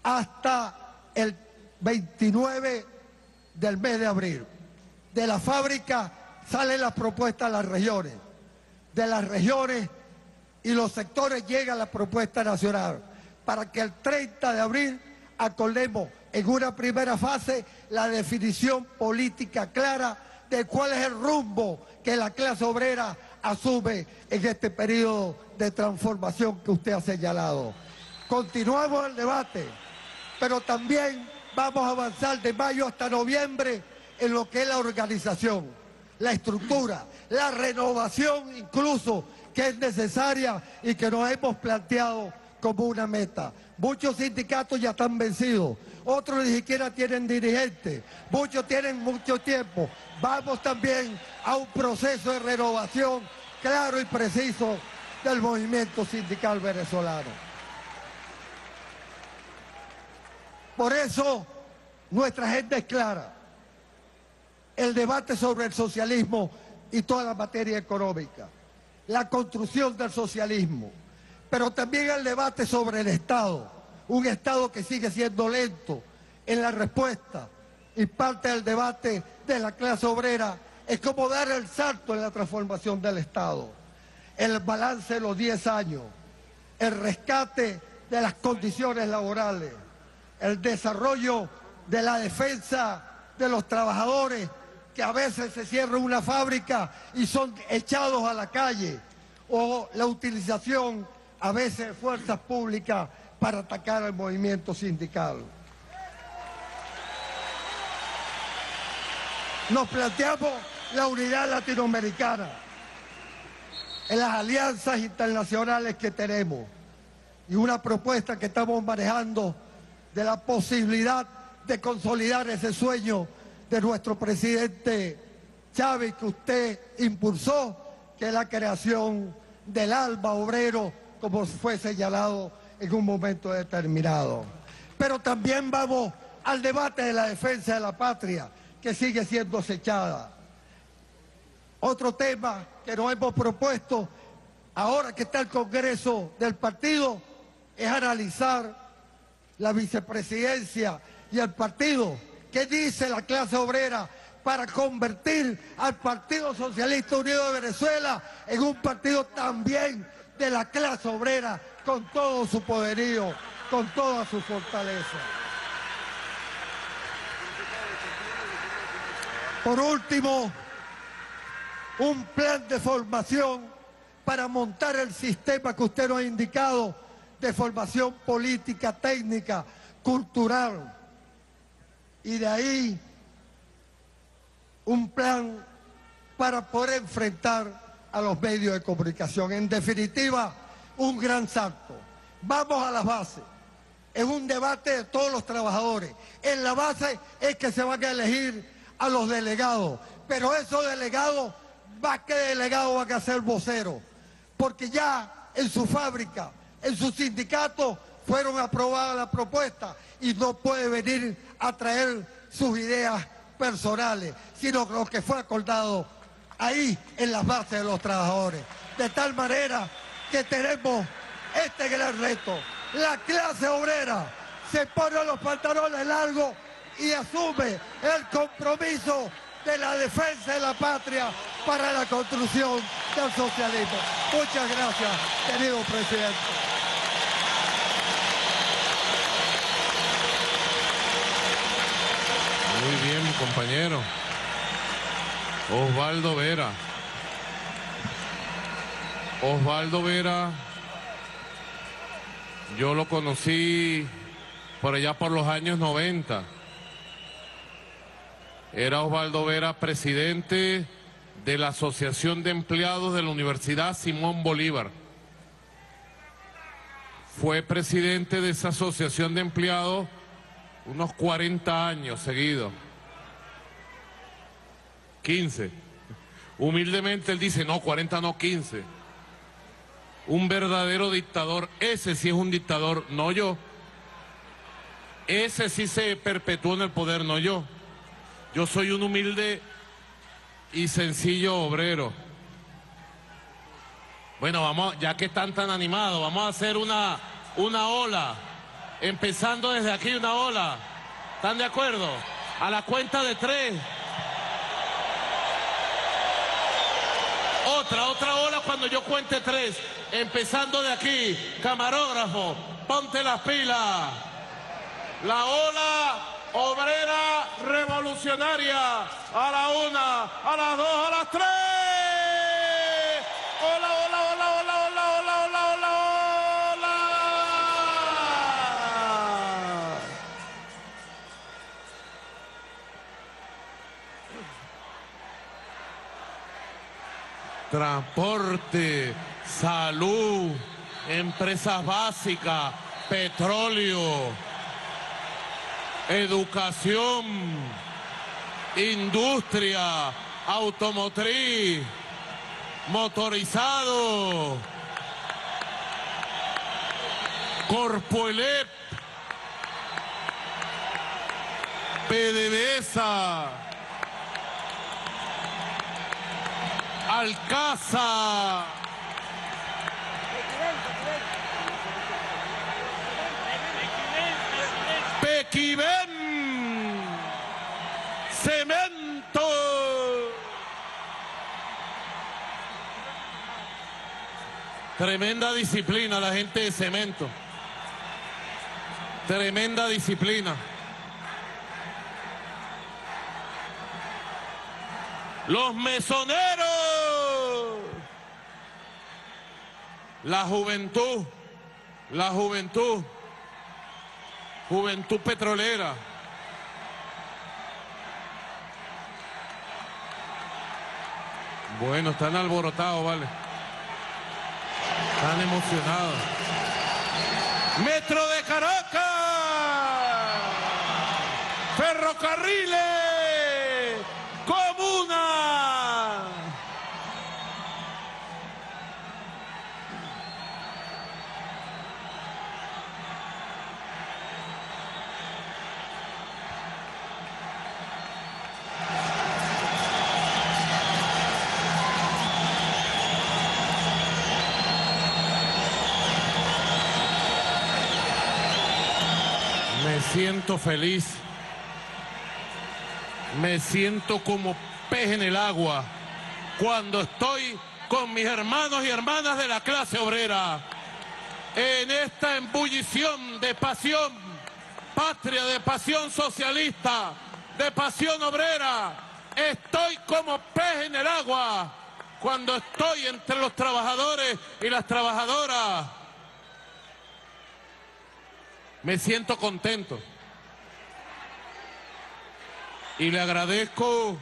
S7: hasta el 29 del mes de abril. De la fábrica salen las propuestas a las regiones. De las regiones y los sectores llega la propuesta nacional para que el 30 de abril acordemos en una primera fase la definición política clara de cuál es el rumbo que la clase obrera asume en este periodo de transformación que usted ha señalado. Continuamos el debate, pero también vamos a avanzar de mayo hasta noviembre en lo que es la organización. la estructura, la renovación incluso que es necesaria y que nos hemos planteado como una meta. Muchos sindicatos ya están vencidos, otros ni siquiera tienen dirigentes, muchos tienen mucho tiempo. Vamos también a un proceso de renovación claro y preciso del movimiento sindical venezolano. Por eso nuestra agenda es clara. El debate sobre el socialismo y toda la materia económica, la construcción del socialismo, pero también el debate sobre el Estado, un Estado que sigue siendo lento en la respuesta. Y parte del debate de la clase obrera es como dar el salto en la transformación del Estado, el balance de los 10 años, el rescate de las condiciones laborales, el desarrollo de la defensa de los trabajadores que a veces se cierra una fábrica y son echados a la calle, o la utilización a veces de fuerzas públicas para atacar al movimiento sindical. Nos planteamos la unidad latinoamericana en las alianzas internacionales que tenemos y una propuesta que estamos manejando de la posibilidad de consolidar ese sueño de nuestro presidente Chávez que usted impulsó, que es la creación del ALBA obrero, como fue señalado en un momento determinado. Pero también vamos al debate de la defensa de la patria, que sigue siendo acechada. Otro tema que nos hemos propuesto, ahora que está el Congreso del partido, es analizar la vicepresidencia y el partido. ¿Qué dice la clase obrera para convertir al Partido Socialista Unido de Venezuela en un partido también de la clase obrera con todo su poderío, con toda su fortaleza? Por último, un plan de formación para montar el sistema que usted nos ha indicado de formación política, técnica, cultural. Y de ahí un plan para poder enfrentar a los medios de comunicación. En definitiva, un gran salto. Vamos a las bases. Es un debate de todos los trabajadores. En la base es que se van a elegir a los delegados. Pero esos delegados, más que delegados, van a ser voceros. Porque ya en su fábrica, en su sindicato, fueron aprobadas las propuestas y no puede venir a traer sus ideas personales, sino lo que fue acordado ahí en las bases de los trabajadores. De tal manera que tenemos este gran reto. La clase obrera se pone los pantalones largos y asume el compromiso de la defensa de la patria para la construcción del socialismo. Muchas gracias, querido presidente.
S3: Muy bien, compañero. Osvaldo Vera. Osvaldo Vera, yo lo conocí por allá por los años 90. Era Osvaldo Vera presidente de la Asociación de Empleados de la Universidad Simón Bolívar. Fue presidente de esa asociación de empleados unos 40 años seguidos. 15. Humildemente él dice, no, 40 no, 15. Un verdadero dictador, ese sí es un dictador, no yo. Ese sí se perpetuó en el poder, no yo. Yo soy un humilde y sencillo obrero. Bueno, vamos, ya que están tan animados, vamos a hacer una, una ola. Empezando desde aquí una ola. ¿Están de acuerdo? A la cuenta de tres. Otra, otra ola cuando yo cuente tres. Empezando de aquí. Camarógrafo, ponte las pilas. La ola obrera revolucionaria. A la una, a las dos, a las tres. Hola, hola, hola, hola, hola, hola, hola, hola, hola. transporte, salud, empresas básicas, petróleo, educación, industria, automotriz, motorizado, Corpoelep, PDVSA, Alcázar, Pequibén, Cemento. Tremenda disciplina la gente de Cemento. Tremenda disciplina. Los mesoneros. La juventud. La juventud. Juventud petrolera. Bueno, están alborotados, vale. Están emocionados. Metro de Caracas. Ferrocarriles. Siento feliz. Me siento como pez en el agua cuando estoy con mis hermanos y hermanas de la clase obrera en esta embullición de pasión patria, de pasión socialista, de pasión obrera. Estoy como pez en el agua cuando estoy entre los trabajadores y las trabajadoras. Me siento contento. Y le agradezco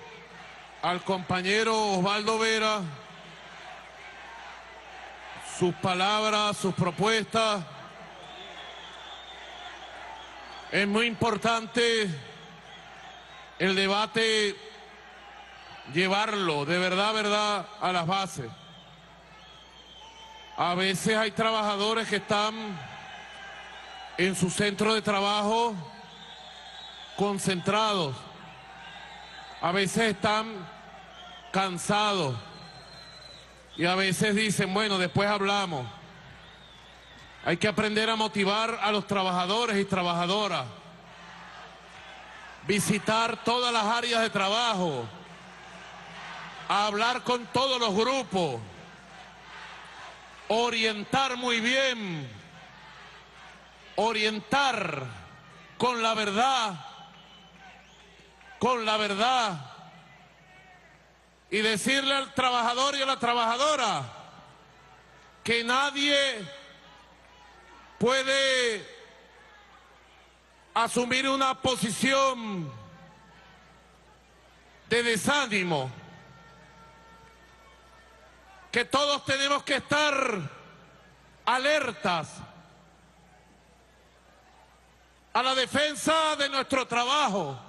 S3: al compañero Osvaldo Vera sus palabras, sus propuestas. Es muy importante el debate llevarlo de verdad, verdad, a las bases. A veces hay trabajadores que están en su centro de trabajo concentrados. A veces están cansados. Y a veces dicen, bueno, después hablamos. Hay que aprender a motivar a los trabajadores y trabajadoras. Visitar todas las áreas de trabajo. Hablar con todos los grupos. Orientar muy bien. Orientar con la verdad. Con la verdad y decirle al trabajador y a la trabajadora que nadie puede asumir una posición de desánimo, que todos tenemos que estar alertas a la defensa de nuestro trabajo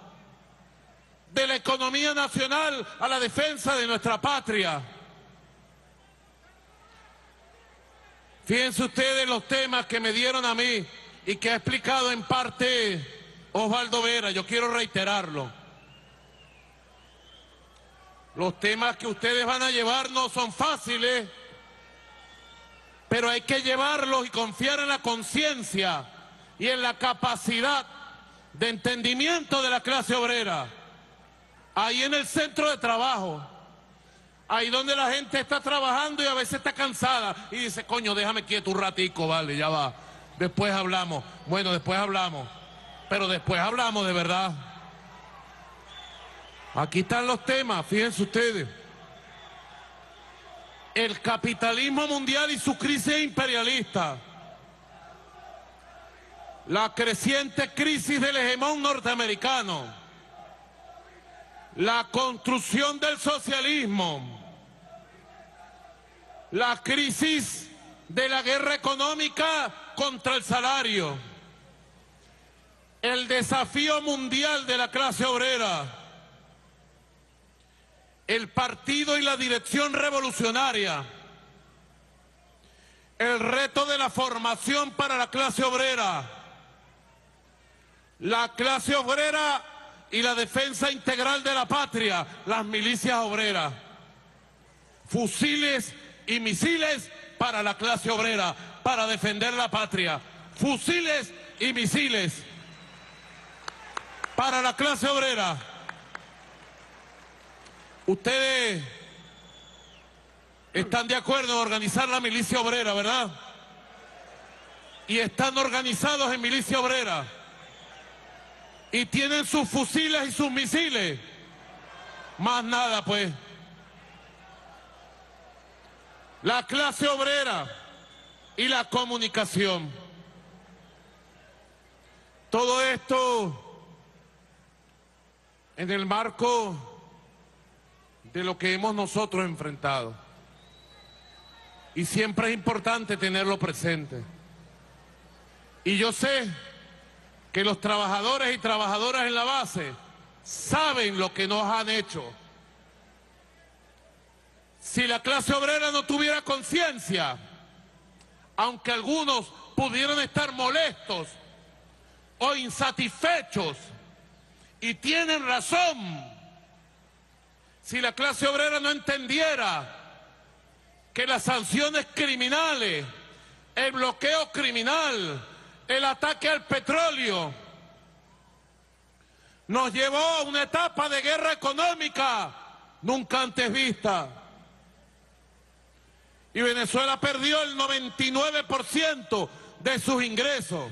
S3: de la economía nacional a la defensa de nuestra patria. Fíjense ustedes los temas que me dieron a mí y que ha explicado en parte Osvaldo Vera, yo quiero reiterarlo. Los temas que ustedes van a llevar no son fáciles, pero hay que llevarlos y confiar en la conciencia y en la capacidad de entendimiento de la clase obrera ahí en el centro de trabajo, ahí donde la gente está trabajando y a veces está cansada y dice, coño, déjame quieto un ratico, vale, ya va. Después hablamos. Bueno, después hablamos. Pero después hablamos de verdad. Aquí están los temas, fíjense ustedes. El capitalismo mundial y su crisis imperialista. La creciente crisis del hegemón norteamericano. La construcción del socialismo, la crisis de la guerra económica contra el salario, el desafío mundial de la clase obrera, el partido y la dirección revolucionaria, el reto de la formación para la clase obrera, la clase obrera y la defensa integral de la patria, las milicias obreras, fusiles y misiles para la clase obrera, para defender la patria, fusiles y misiles para la clase obrera. Ustedes están de acuerdo en organizar la milicia obrera, ¿verdad? Y están organizados en milicia obrera. Y tienen sus fusiles y sus misiles. Más nada, pues. La clase obrera y la comunicación. Todo esto en el marco de lo que hemos nosotros enfrentado. Y siempre es importante tenerlo presente. Y yo sé que los trabajadores y trabajadoras en la base saben lo que nos han hecho. Si la clase obrera no tuviera conciencia, aunque algunos pudieran estar molestos o insatisfechos, y tienen razón, si la clase obrera no entendiera que las sanciones criminales, el bloqueo criminal, el ataque al petróleo, nos llevó a una etapa de guerra económica nunca antes vista. Y Venezuela perdió el 99% de sus ingresos.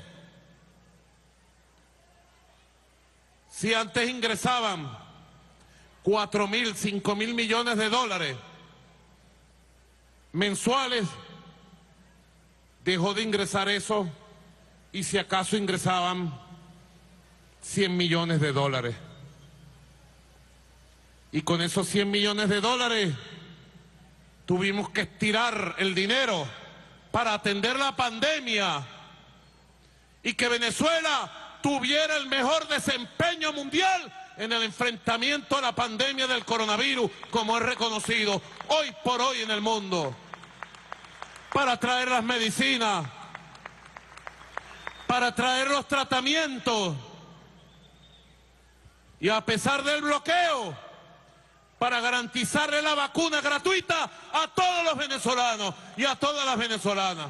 S3: Si antes ingresaban 4 mil, 5 mil millones de dólares mensuales, dejó de ingresar eso y si acaso ingresaban 100 millones de dólares. Y con esos 100 millones de dólares tuvimos que estirar el dinero para atender la pandemia y que Venezuela tuviera el mejor desempeño mundial en el enfrentamiento a la pandemia del coronavirus, como es reconocido hoy por hoy en el mundo, para traer las medicinas, para traer los tratamientos, y a pesar del bloqueo, para garantizarle la vacuna gratuita a todos los venezolanos y a todas las venezolanas.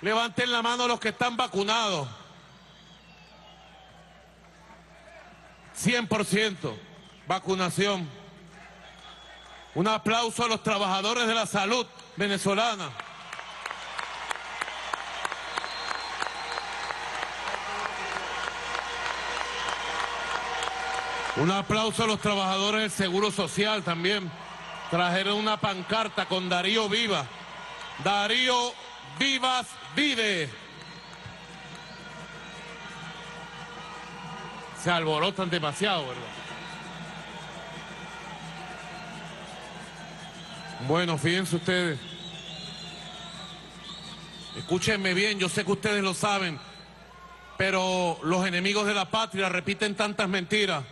S3: Levanten la mano los que están vacunados. 100% vacunación. Un aplauso a los trabajadores de la salud venezolana. Un aplauso a los trabajadores del Seguro Social también. Trajeron una pancarta con Darío Viva. Darío Vivas Vive. Se alborotan demasiado, ¿verdad? Bueno, fíjense ustedes. Escúchenme bien, yo sé que ustedes lo saben, pero los enemigos de la patria repiten tantas mentiras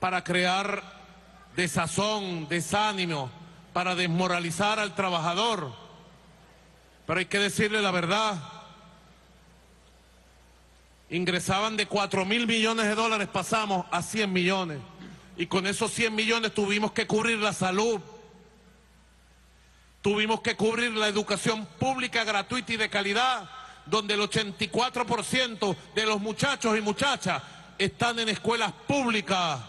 S3: para crear desazón, desánimo, para desmoralizar al trabajador. Pero hay que decirle la verdad. Ingresaban de 4 mil millones de dólares, pasamos a 100 millones. Y con esos 100 millones tuvimos que cubrir la salud. Tuvimos que cubrir la educación pública gratuita y de calidad, donde el 84% de los muchachos y muchachas están en escuelas públicas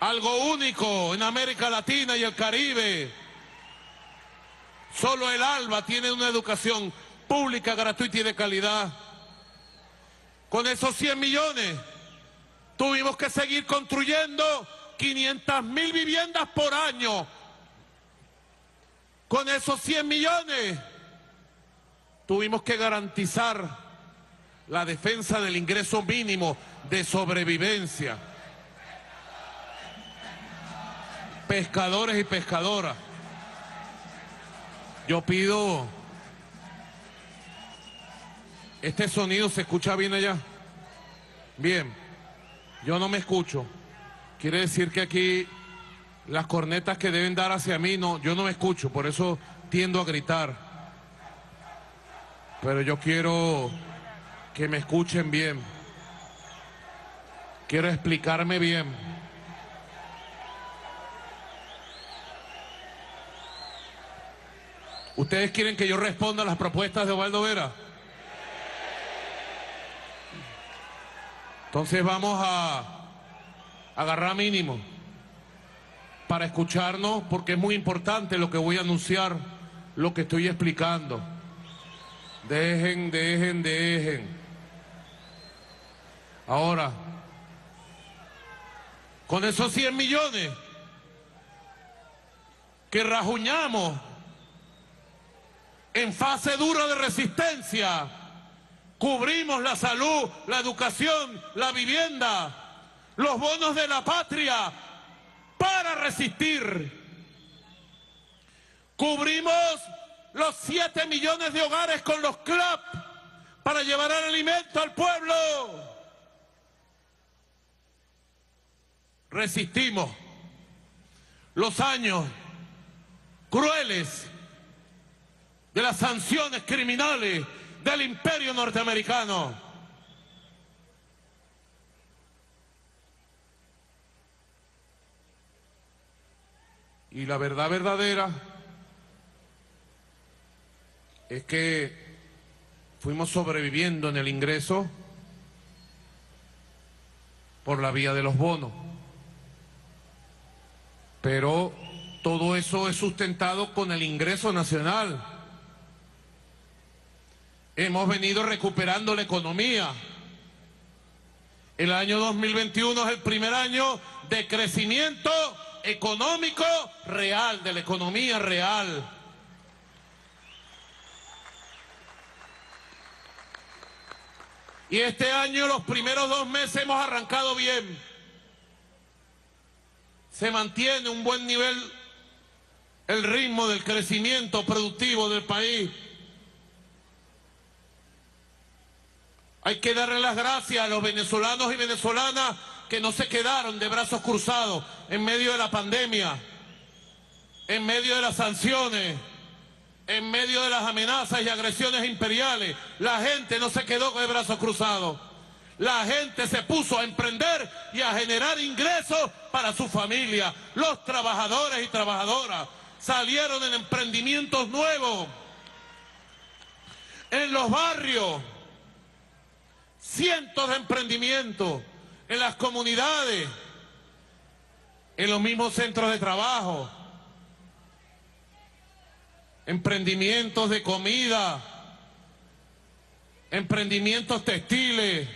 S3: algo único en América Latina y el Caribe. Solo el ALBA tiene una educación pública, gratuita y de calidad. Con esos 100 millones tuvimos que seguir construyendo 500 mil viviendas por año. Con esos 100 millones tuvimos que garantizar la defensa del ingreso mínimo de sobrevivencia pescadores y pescadoras. Yo pido... ¿Este sonido se escucha bien allá? Bien. Yo no me escucho. Quiere decir que aquí las cornetas que deben dar hacia mí, no, yo no me escucho, por eso tiendo a gritar. Pero yo quiero que me escuchen bien. Quiero explicarme bien. ¿Ustedes quieren que yo responda a las propuestas de Osvaldo Vera? Entonces vamos a agarrar mínimo para escucharnos porque es muy importante lo que voy a anunciar, lo que estoy explicando. Dejen, dejen, dejen. Ahora, con esos 100 millones que rajuñamos en fase dura de resistencia, cubrimos la salud, la educación, la vivienda, los bonos de la patria para resistir. Cubrimos los 7 millones de hogares con los CLAP para llevar el alimento al pueblo. Resistimos los años crueles de las sanciones criminales del imperio norteamericano. Y la verdad verdadera es que fuimos sobreviviendo en el ingreso por la vía de los bonos. Pero todo eso es sustentado con el ingreso nacional. Hemos venido recuperando la economía. El año 2021 es el primer año de crecimiento económico real, de la economía real. Y este año, los primeros dos meses, hemos arrancado bien. Se mantiene un buen nivel el ritmo del crecimiento productivo del país. Hay que darle las gracias a los venezolanos y venezolanas que no se quedaron de brazos cruzados en medio de la pandemia, en medio de las sanciones, en medio de las amenazas y agresiones imperiales. La gente no se quedó de brazos cruzados. La gente se puso a emprender y a generar ingresos para su familia. Los trabajadores y trabajadoras salieron en emprendimientos nuevos. En los barrios, cientos de emprendimientos en las comunidades, en los mismos centros de trabajo, emprendimientos de comida, emprendimientos textiles,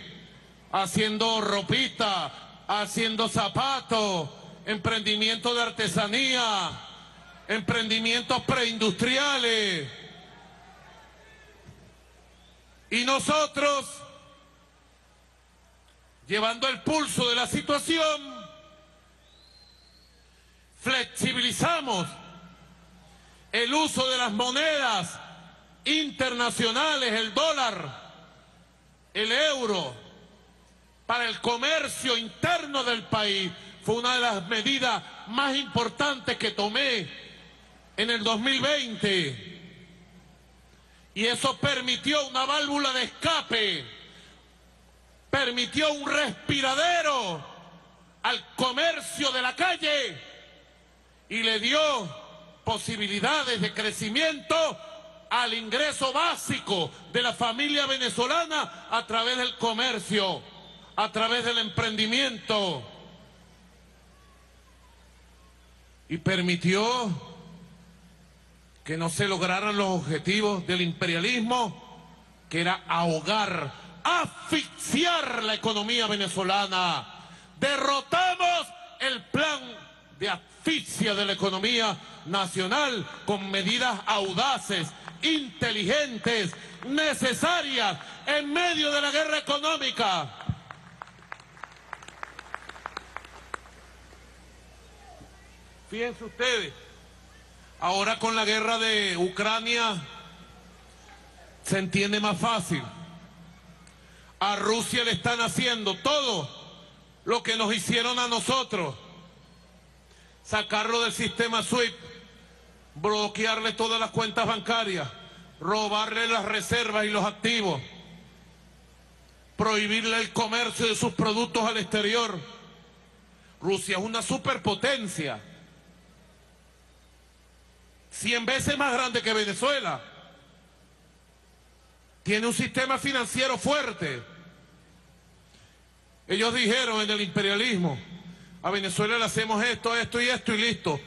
S3: haciendo ropita, haciendo zapatos, emprendimientos de artesanía, emprendimientos preindustriales. Y nosotros llevando el pulso de la situación, flexibilizamos el uso de las monedas internacionales, el dólar, el euro, para el comercio interno del país. Fue una de las medidas más importantes que tomé en el 2020. Y eso permitió una válvula de escape permitió un respiradero al comercio de la calle y le dio posibilidades de crecimiento al ingreso básico de la familia venezolana a través del comercio, a través del emprendimiento. Y permitió que no se lograran los objetivos del imperialismo, que era ahogar asfixiar la economía venezolana. Derrotamos el plan de asfixia de la economía nacional con medidas audaces, inteligentes, necesarias en medio de la guerra económica. Fíjense ustedes, ahora con la guerra de Ucrania se entiende más fácil. A Rusia le están haciendo todo lo que nos hicieron a nosotros. Sacarlo del sistema SWIFT, bloquearle todas las cuentas bancarias, robarle las reservas y los activos, prohibirle el comercio de sus productos al exterior. Rusia es una superpotencia, cien veces más grande que Venezuela. Tiene un sistema financiero fuerte. Ellos dijeron en el imperialismo, a Venezuela le hacemos esto, esto y esto y listo.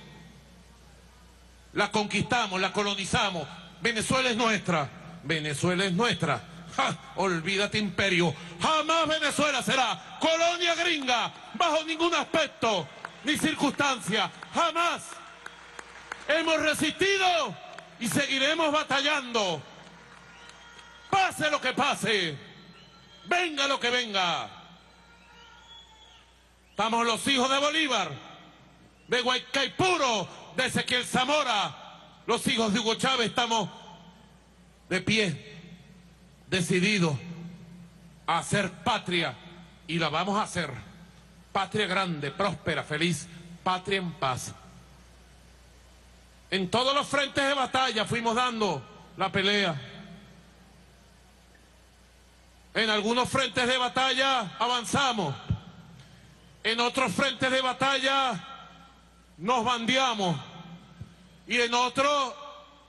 S3: La conquistamos, la colonizamos. Venezuela es nuestra. Venezuela es nuestra. Ja, olvídate imperio. Jamás Venezuela será colonia gringa bajo ningún aspecto ni circunstancia. Jamás. Hemos resistido y seguiremos batallando. Pase lo que pase. Venga lo que venga. Estamos los hijos de Bolívar, de Guaycaipuro, de Ezequiel Zamora, los hijos de Hugo Chávez, estamos de pie, decididos a hacer patria y la vamos a hacer. Patria grande, próspera, feliz, patria en paz. En todos los frentes de batalla fuimos dando la pelea. En algunos frentes de batalla avanzamos. En otros frentes de batalla nos bandeamos. Y en otros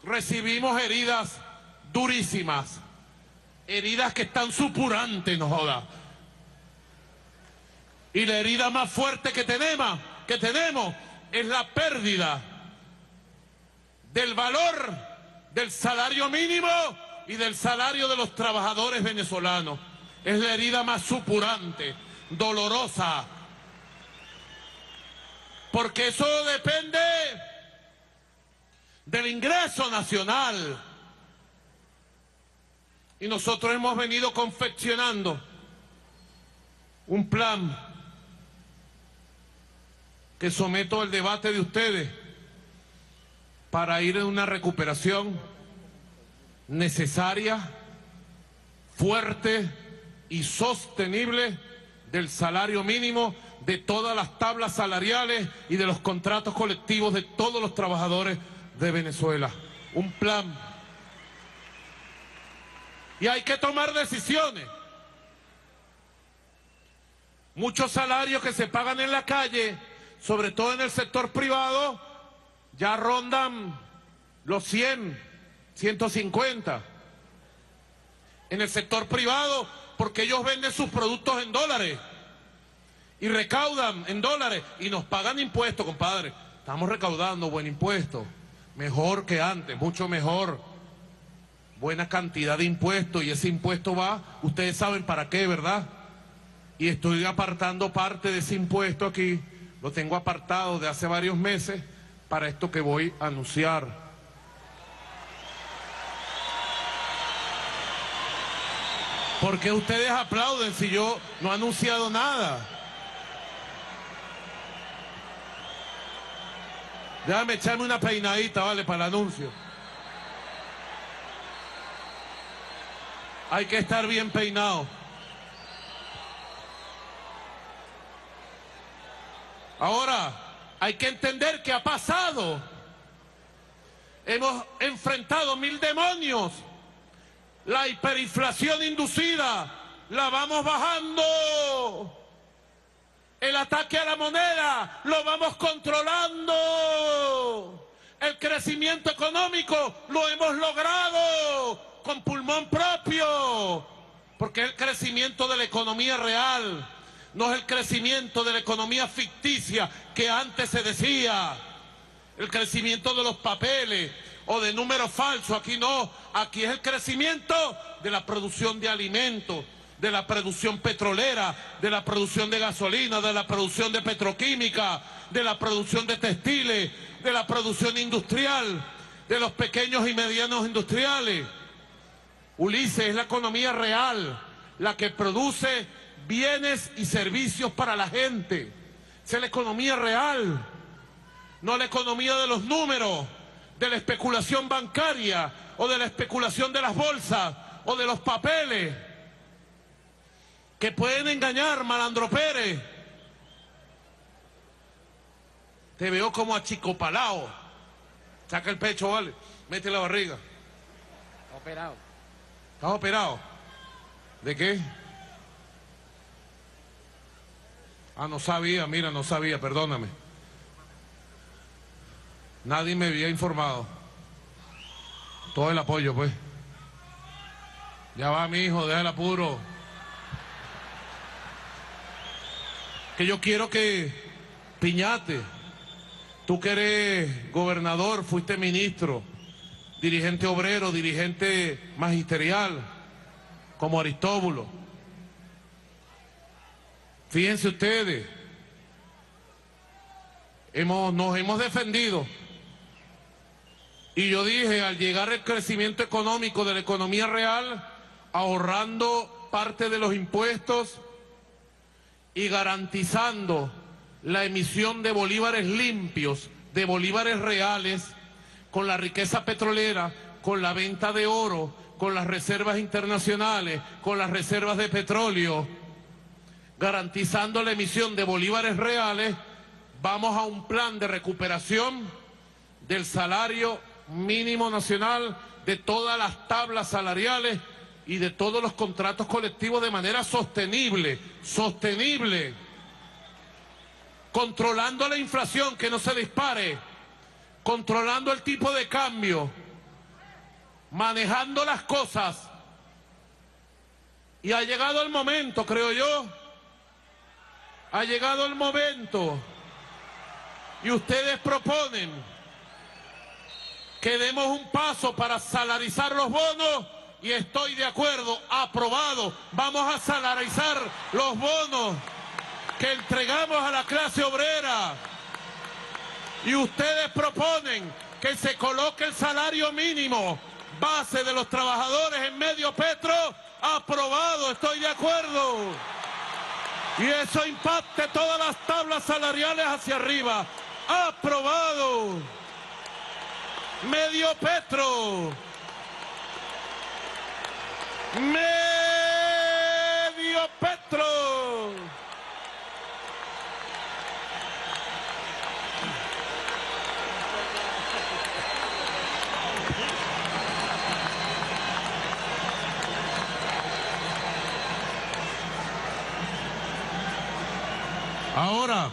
S3: recibimos heridas durísimas. Heridas que están supurantes, no joda. Y la herida más fuerte que tenemos, que tenemos es la pérdida del valor del salario mínimo y del salario de los trabajadores venezolanos. Es la herida más supurante, dolorosa, porque eso depende del ingreso nacional. Y nosotros hemos venido confeccionando un plan que someto al debate de ustedes para ir en una recuperación necesaria, fuerte y sostenible del salario mínimo, de todas las tablas salariales y de los contratos colectivos de todos los trabajadores de Venezuela. Un plan. Y hay que tomar decisiones. Muchos salarios que se pagan en la calle, sobre todo en el sector privado, ya rondan los 100, 150. En el sector privado, porque ellos venden sus productos en dólares y recaudan en dólares y nos pagan impuestos, compadre. Estamos recaudando buen impuesto, mejor que antes, mucho mejor. Buena cantidad de impuestos y ese impuesto va, ustedes saben para qué, ¿verdad? Y estoy apartando parte de ese impuesto aquí, lo tengo apartado de hace varios meses para esto que voy a anunciar. ¿Por qué ustedes aplauden si yo no he anunciado nada? Déjame echarme una peinadita, vale, para el anuncio. Hay que estar bien peinado. Ahora, hay que entender qué ha pasado. Hemos enfrentado mil demonios. La hiperinflación inducida la vamos bajando. El ataque a la moneda lo vamos controlando. El crecimiento económico lo hemos logrado con pulmón propio. Porque es el crecimiento de la economía real, no es el crecimiento de la economía ficticia que antes se decía. El crecimiento de los papeles o de números falsos, aquí no, aquí es el crecimiento de la producción de alimentos, de la producción petrolera, de la producción de gasolina, de la producción de petroquímica, de la producción de textiles, de la producción industrial, de los pequeños y medianos industriales. Ulises es la economía real, la que produce bienes y servicios para la gente. Es la economía real. no la economía de los números, de la especulación bancaria o de la especulación de las bolsas o de los papeles que pueden engañar, malandro Pérez. Te veo como achicopalao. Saca el pecho, vale. Mete la barriga.
S5: Operado.
S3: ¿Estás operado? ¿De qué? Ah, no sabía, mira, no sabía, perdóname. Nadie me había informado. Todo el apoyo, pues. Ya va, mi hijo, deja el apuro. Que yo quiero que Piñate, tú que eres gobernador, fuiste ministro, dirigente obrero, dirigente magisterial, como Aristóbulo. Fíjense ustedes, hemos, nos hemos defendido. Y yo dije, al llegar el crecimiento económico de la economía real, ahorrando parte de los impuestos y garantizando la emisión de bolívares limpios, de bolívares reales, con la riqueza petrolera, con la venta de oro, con las reservas internacionales, con las reservas de petróleo, garantizando la emisión de bolívares reales, vamos a un plan de recuperación del salario mínimo nacional, de todas las tablas salariales y de todos los contratos colectivos de manera sostenible, sostenible, controlando la inflación que no se dispare, controlando el tipo de cambio, manejando las cosas. Y ha llegado el momento, creo yo, ha llegado el momento y ustedes proponen que demos un paso para salarizar los bonos y estoy de acuerdo, aprobado. Vamos a salarizar los bonos que entregamos a la clase obrera. Y ustedes proponen que se coloque el salario mínimo base de los trabajadores en medio petro. Aprobado, estoy de acuerdo. Y eso impacte todas las tablas salariales hacia arriba. Aprobado. Medio petro. Medio petro. Ahora,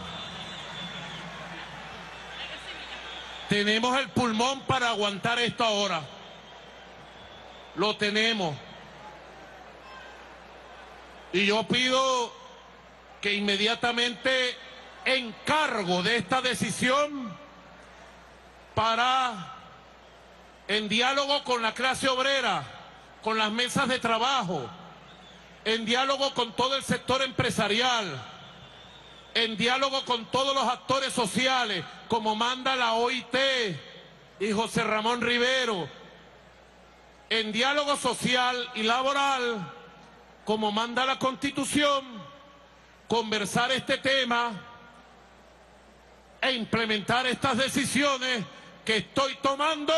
S3: tenemos el pulmón para aguantar esto ahora. Lo tenemos. Y yo pido que inmediatamente encargo de esta decisión para, en diálogo con la clase obrera, con las mesas de trabajo, en diálogo con todo el sector empresarial, en diálogo con todos los actores sociales, como manda la OIT y José Ramón Rivero, en diálogo social y laboral, como manda la Constitución, conversar este tema e implementar estas decisiones que estoy tomando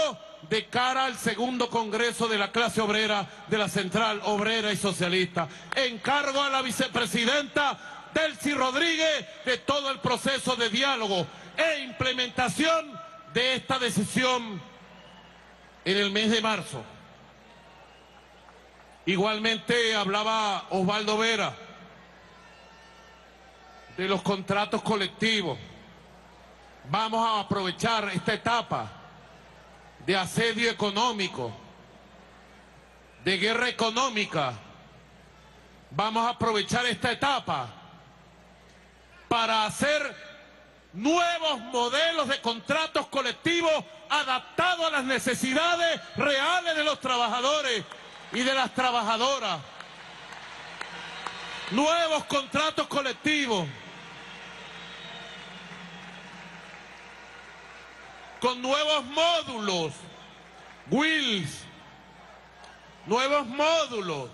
S3: de cara al segundo Congreso de la clase obrera de la Central Obrera y Socialista. Encargo a la vicepresidenta Delcy Rodríguez de todo el proceso de diálogo e implementación de esta decisión en el mes de marzo. Igualmente hablaba Osvaldo Vera de los contratos colectivos. Vamos a aprovechar esta etapa de asedio económico, de guerra económica. Vamos a aprovechar esta etapa para hacer nuevos modelos de contratos colectivos adaptados a las necesidades reales de los trabajadores y de las trabajadoras. Nuevos contratos colectivos con nuevos módulos, WILS, nuevos módulos.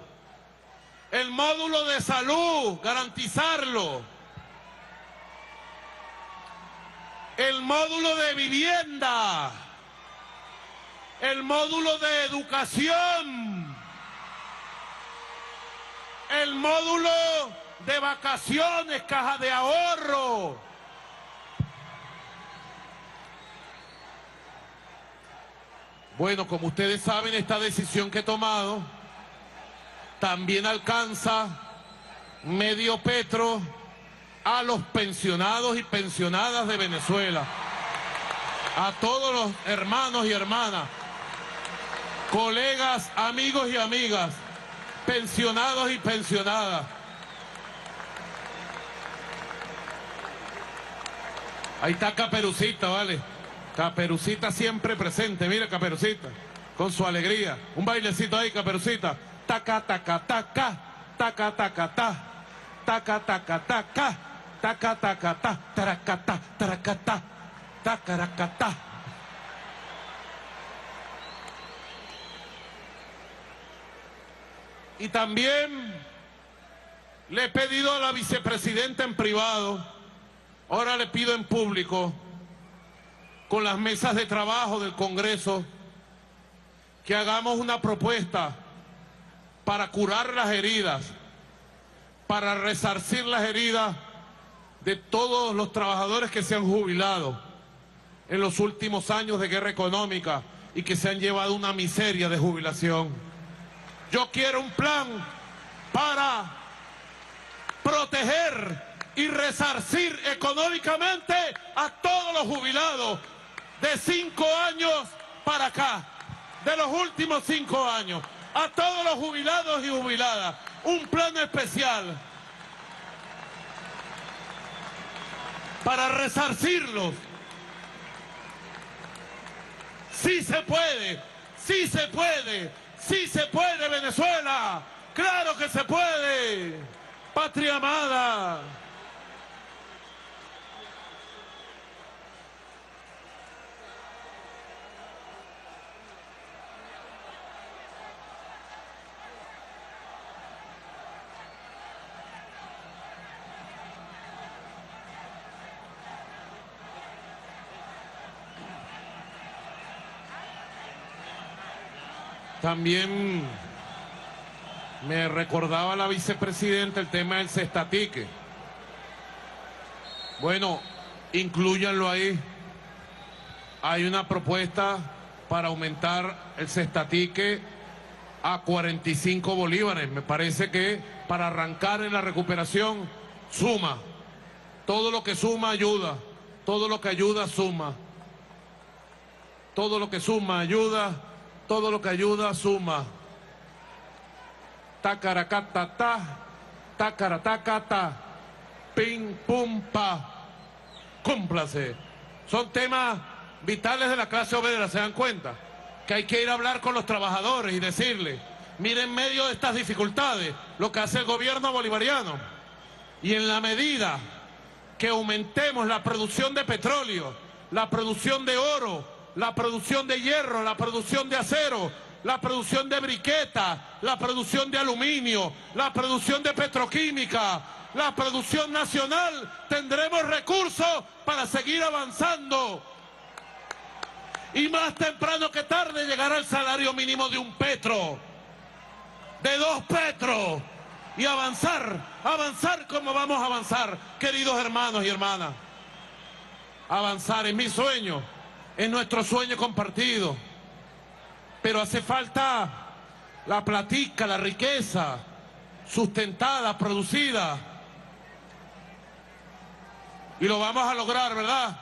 S3: El módulo de salud, garantizarlo. El módulo de vivienda, el módulo de educación, el módulo de vacaciones, caja de ahorro. Bueno, como ustedes saben, esta decisión que he tomado también alcanza medio petro a los pensionados y pensionadas de Venezuela, a todos los hermanos y hermanas, colegas, amigos y amigas, pensionados y pensionadas. Ahí está Caperucita, ¿vale? Caperucita siempre presente, mira Caperucita, con su alegría. Un bailecito ahí, Caperucita. Taca, taca, taca, taca, taca, ta, taca, taca, taca, taca, taca, ta. Y también le he pedido a la vicepresidenta en privado, ahora le pido en público, con las mesas de trabajo del Congreso, que hagamos una propuesta para curar las heridas, para resarcir las heridas de todos los trabajadores que se han jubilado en los últimos años de guerra económica y que se han llevado una miseria de jubilación. Yo quiero un plan para proteger y resarcir económicamente a todos los jubilados de cinco años para acá, de los últimos cinco años, a todos los jubilados y jubiladas, un plan especial para resarcirlos. Sí se puede, sí se puede, sí se puede Venezuela, claro que se puede, patria amada. También me recordaba la vicepresidenta el tema del cestatique. Bueno, incluyanlo ahí. Hay una propuesta para aumentar el cestatique a 45 bolívares. Me parece que para arrancar en la recuperación suma. Todo lo que suma ayuda. Todo lo que ayuda suma. Todo lo que suma ayuda todo lo que ayuda suma. Tacaracata, ta, tacaratacata, ping, pum, pa. Cúmplase. Son temas vitales de la clase obrera, ¿se dan cuenta? Que hay que ir a hablar con los trabajadores y decirles, miren en medio de estas dificultades lo que hace el gobierno bolivariano. Y en la medida que aumentemos la producción de petróleo, la producción de oro, la producción de hierro, la producción de acero, la producción de briqueta, la producción de aluminio, la producción de petroquímica, la producción nacional, tendremos recursos para seguir avanzando. Y más temprano que tarde llegará el salario mínimo de un petro, de dos petros, y avanzar, avanzar como vamos a avanzar, queridos hermanos y hermanas. Avanzar es mi sueño es nuestro sueño compartido. Pero hace falta la platica, la riqueza sustentada, producida. Y lo vamos a lograr, ¿verdad?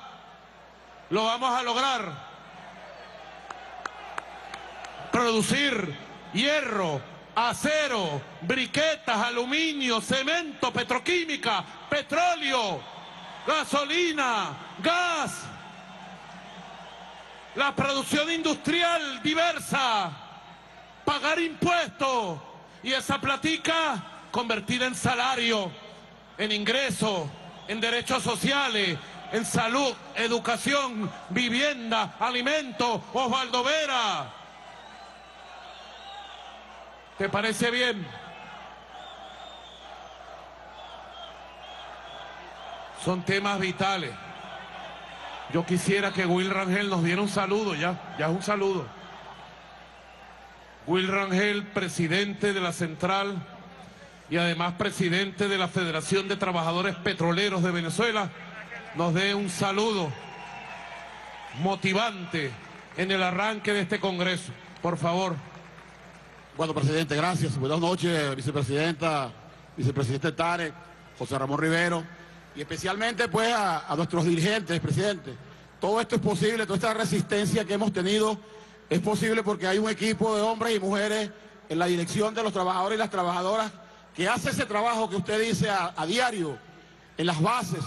S3: Lo vamos a lograr. Producir hierro, acero, briquetas, aluminio, cemento, petroquímica, petróleo, gasolina, gas, la producción industrial diversa, pagar impuestos y esa platica convertida en salario, en ingreso, en derechos sociales, en salud, educación, vivienda, alimento, Osvaldo Vera. ¿Te parece bien? Son temas vitales. Yo quisiera que Will Rangel nos diera un saludo ya, ya es un saludo. Will Rangel, presidente de la Central y además presidente de la Federación de Trabajadores Petroleros de Venezuela, nos dé un saludo motivante en el arranque de este Congreso. Por favor.
S8: Bueno, presidente, gracias. Buenas noches, vicepresidenta, vicepresidente Tarek, José Ramón Rivero, y especialmente pues a, nuestros dirigentes, presidente. Todo esto es posible, toda esta resistencia que hemos tenido es posible porque hay un equipo de hombres y mujeres en la dirección de los trabajadores y las trabajadoras que hace ese trabajo que usted dice a, a diario, en las bases,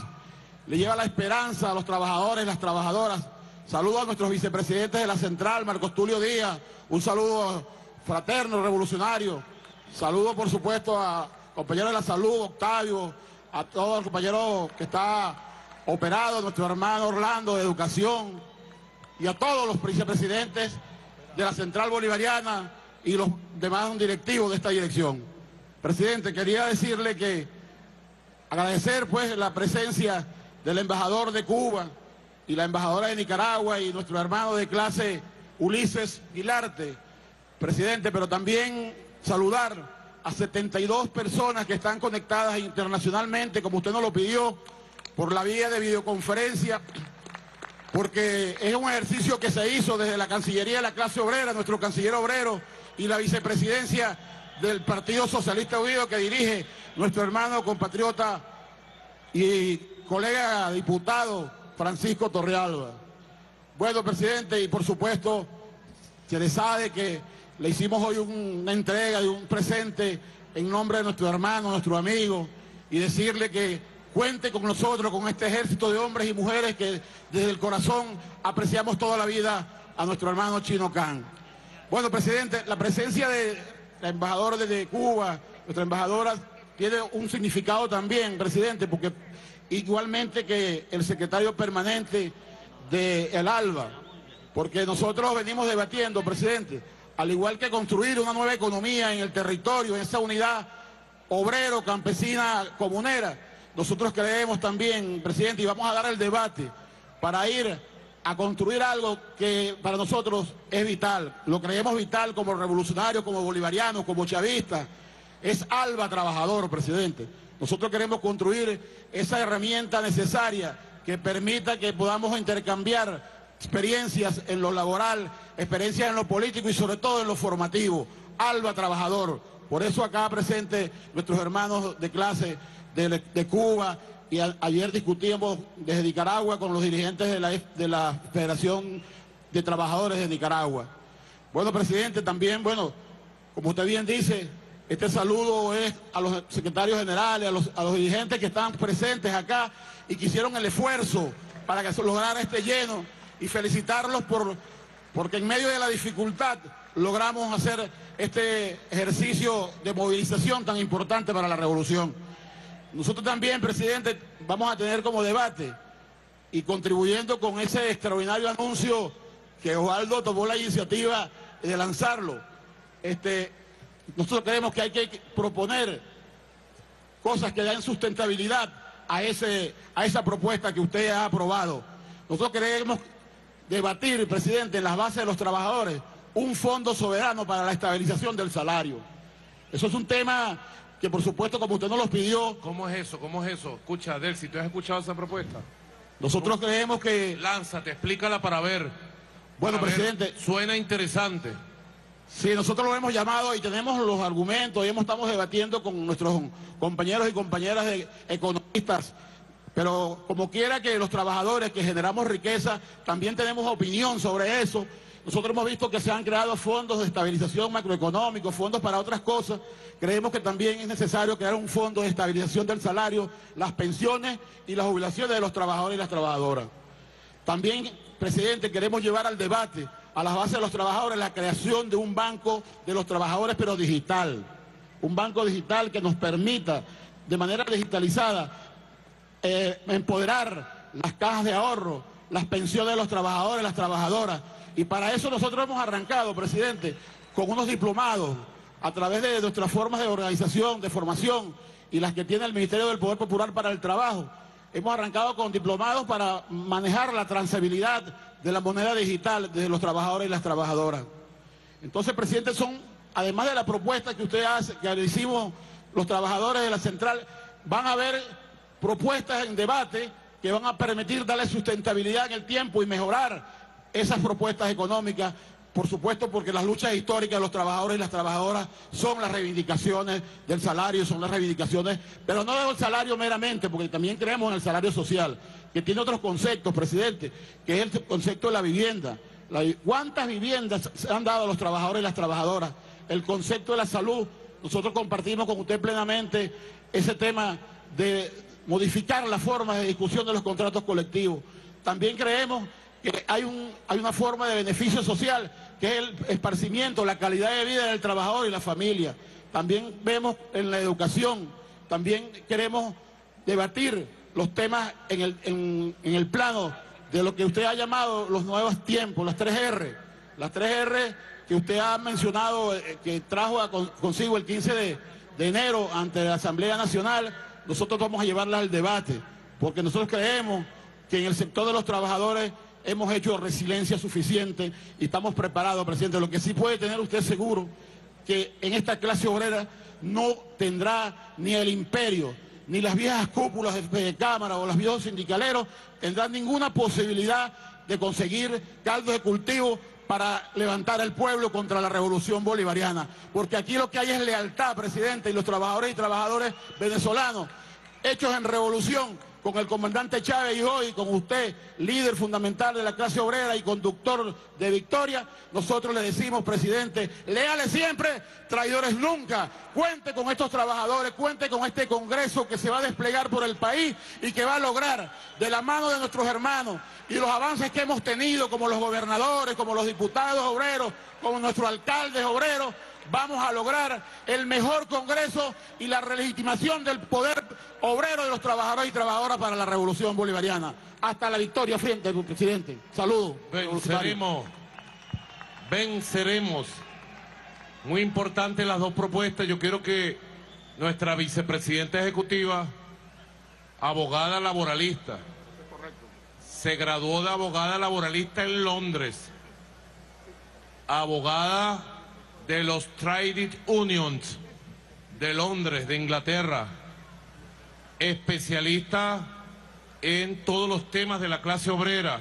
S8: le lleva la esperanza a los trabajadores y las trabajadoras. Saludo a nuestros vicepresidentes de la Central, Marcos Tulio Díaz, un saludo fraterno, revolucionario. Saludo, por supuesto, a compañeros de la salud, Octavio, a todos los compañeros que está operado, nuestro hermano Orlando de Educación, y a todos los vicepresidentes de la Central Bolivariana y los demás directivos de esta dirección. Presidente, quería decirle que agradecer pues la presencia del embajador de Cuba y la embajadora de Nicaragua y nuestro hermano de clase Ulises Guilarte, presidente, pero también saludar a 72 personas que están conectadas internacionalmente, como usted nos lo pidió, por la vía de videoconferencia, porque es un ejercicio que se hizo desde la Cancillería de la clase obrera, nuestro canciller obrero y la vicepresidencia del Partido Socialista Unido que dirige nuestro hermano compatriota y colega diputado Francisco Torrealba. Bueno, presidente, y por supuesto, se sabe que le hicimos hoy una entrega de un presente en nombre de nuestro hermano, nuestro amigo, y decirle que cuente con nosotros, con este ejército de hombres y mujeres que desde el corazón apreciamos toda la vida a nuestro hermano Chino Can. Bueno, presidente, la presencia de la embajadora de Cuba, nuestra embajadora, tiene un significado también, presidente, porque igualmente que el secretario permanente de El ALBA, porque nosotros venimos debatiendo, presidente, al igual que construir una nueva economía en el territorio, en esa unidad obrero, campesina, comunera, nosotros creemos también, presidente, y vamos a dar el debate para ir a construir algo que para nosotros es vital. Lo creemos vital como revolucionarios, como bolivarianos, como chavistas. Es ALBA trabajador, presidente. Nosotros queremos construir esa herramienta necesaria que permita que podamos intercambiar experiencias en lo laboral, experiencias en lo político y sobre todo en lo formativo. ALBA trabajador. Por eso acá presente nuestros hermanos de clase de, Cuba y ayer discutíamos desde Nicaragua con los dirigentes de la, de la Federación de Trabajadores de Nicaragua. Bueno, presidente, también, bueno, como usted bien dice, este saludo es a los secretarios generales, a los, a los dirigentes que están presentes acá y que hicieron el esfuerzo para que se lograra este lleno y felicitarlos por, porque en medio de la dificultad logramos hacer este ejercicio de movilización tan importante para la revolución. Nosotros también, presidente, vamos a tener como debate y contribuyendo con ese extraordinario anuncio que Osvaldo tomó la iniciativa de lanzarlo. Este, nosotros creemos que hay que proponer cosas que den sustentabilidad a, ese, a esa propuesta que usted ha aprobado. Nosotros queremos debatir, presidente, en las bases de los trabajadores, un fondo soberano para la estabilización del salario. Eso es un tema que por supuesto como usted nos lo pidió.
S3: ¿Cómo es eso? ¿Cómo es eso? Escucha, si ¿tú has escuchado esa propuesta?
S8: Nosotros creemos que...
S3: Lánzate, explícala para ver.
S8: Bueno,
S3: para
S8: presidente...
S3: Ver. Suena interesante.
S8: Sí, nosotros lo hemos llamado y tenemos los argumentos y hemos, estamos debatiendo con nuestros compañeros y compañeras de economistas. Pero como quiera que los trabajadores que generamos riqueza, también tenemos opinión sobre eso. Nosotros hemos visto que se han creado fondos de estabilización macroeconómico, fondos para otras cosas. Creemos que también es necesario crear un fondo de estabilización del salario, las pensiones y las jubilaciones de los trabajadores y las trabajadoras. También, presidente, queremos llevar al debate, a las bases de los trabajadores, la creación de un banco de los trabajadores, pero digital. Un banco digital que nos permita, de manera digitalizada, eh, empoderar las cajas de ahorro, las pensiones de los trabajadores, las trabajadoras, y para eso nosotros hemos arrancado, presidente, con unos diplomados a través de nuestras formas de organización, de formación y las que tiene el Ministerio del Poder Popular para el Trabajo. hemos arrancado con diplomados para manejar la transabilidad de la moneda digital de los trabajadores y las trabajadoras. Entonces, presidente, son, además de la propuesta que usted hace, que hicimos los trabajadores de la central, van a haber propuestas en debate que van a permitir darle sustentabilidad en el tiempo y mejorar esas propuestas económicas por supuesto porque las luchas históricas de los trabajadores y las trabajadoras son las reivindicaciones del salario, son las reivindicaciones, pero no del salario meramente, porque también creemos en el salario social, que tiene otros conceptos, presidente, que es el concepto de la vivienda. ¿Cuántas viviendas se han dado a los trabajadores y las trabajadoras? El concepto de la salud, nosotros compartimos con usted plenamente ese tema de modificar la forma de discusión de los contratos colectivos. También creemos que hay, un, hay una forma de beneficio social que es el esparcimiento, la calidad de vida del trabajador y la familia. También vemos en la educación, también queremos debatir los temas en el, plano de lo que usted ha llamado los nuevos tiempos, las 3R. Las 3R que usted ha mencionado, eh, que trajo consigo el 15 de, de enero ante la Asamblea Nacional, nosotros vamos a llevarlas al debate, porque nosotros creemos que en el sector de los trabajadores hemos hecho resiliencia suficiente y estamos preparados, presidente. Lo que sí puede tener usted seguro que en esta clase obrera no tendrá ni el imperio, ni las viejas cúpulas de, Cámara o los viejos sindicaleros tendrán ninguna posibilidad de conseguir caldo de cultivo para levantar al pueblo contra la revolución bolivariana. Porque aquí lo que hay es lealtad, presidente, y los trabajadores y trabajadores venezolanos, hechos en revolución, con el comandante Chávez y hoy con usted, líder fundamental de la clase obrera y conductor de Victoria, nosotros le decimos, presidente, leales siempre, traidores nunca. Cuente con estos trabajadores, cuente con este Congreso que se va a desplegar por el país y que va a lograr, de la mano de nuestros hermanos y los avances que hemos tenido, como los gobernadores, como los diputados obreros, como nuestros alcaldes obreros, vamos a lograr el mejor Congreso y la legitimación del poder obrero de los trabajadores y trabajadoras para la revolución bolivariana. Hasta la victoria frente presidente. Saludos.
S3: Venceremos. Venceremos. Muy importante las dos propuestas. Yo quiero que nuestra vicepresidenta ejecutiva, abogada laboralista, se graduó de abogada laboralista en Londres. Abogada de los Trade Unions de Londres, de Inglaterra, especialista en todos los temas de la clase obrera,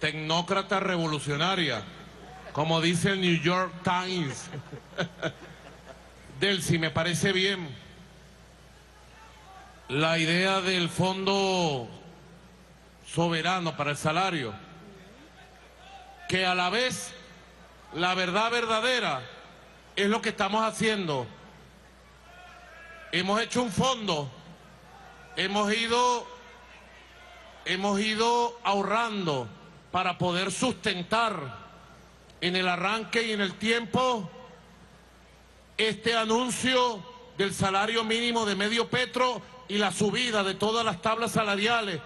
S3: tecnócrata revolucionaria, como dice el New York Times. Delcy, me parece bien la idea del fondo soberano para el salario, que a la vez la verdad verdadera es lo que estamos haciendo. Hemos hecho un fondo, hemos ido, hemos ido ahorrando para poder sustentar en el arranque y en el tiempo este anuncio del salario mínimo de medio petro y la subida de todas las tablas salariales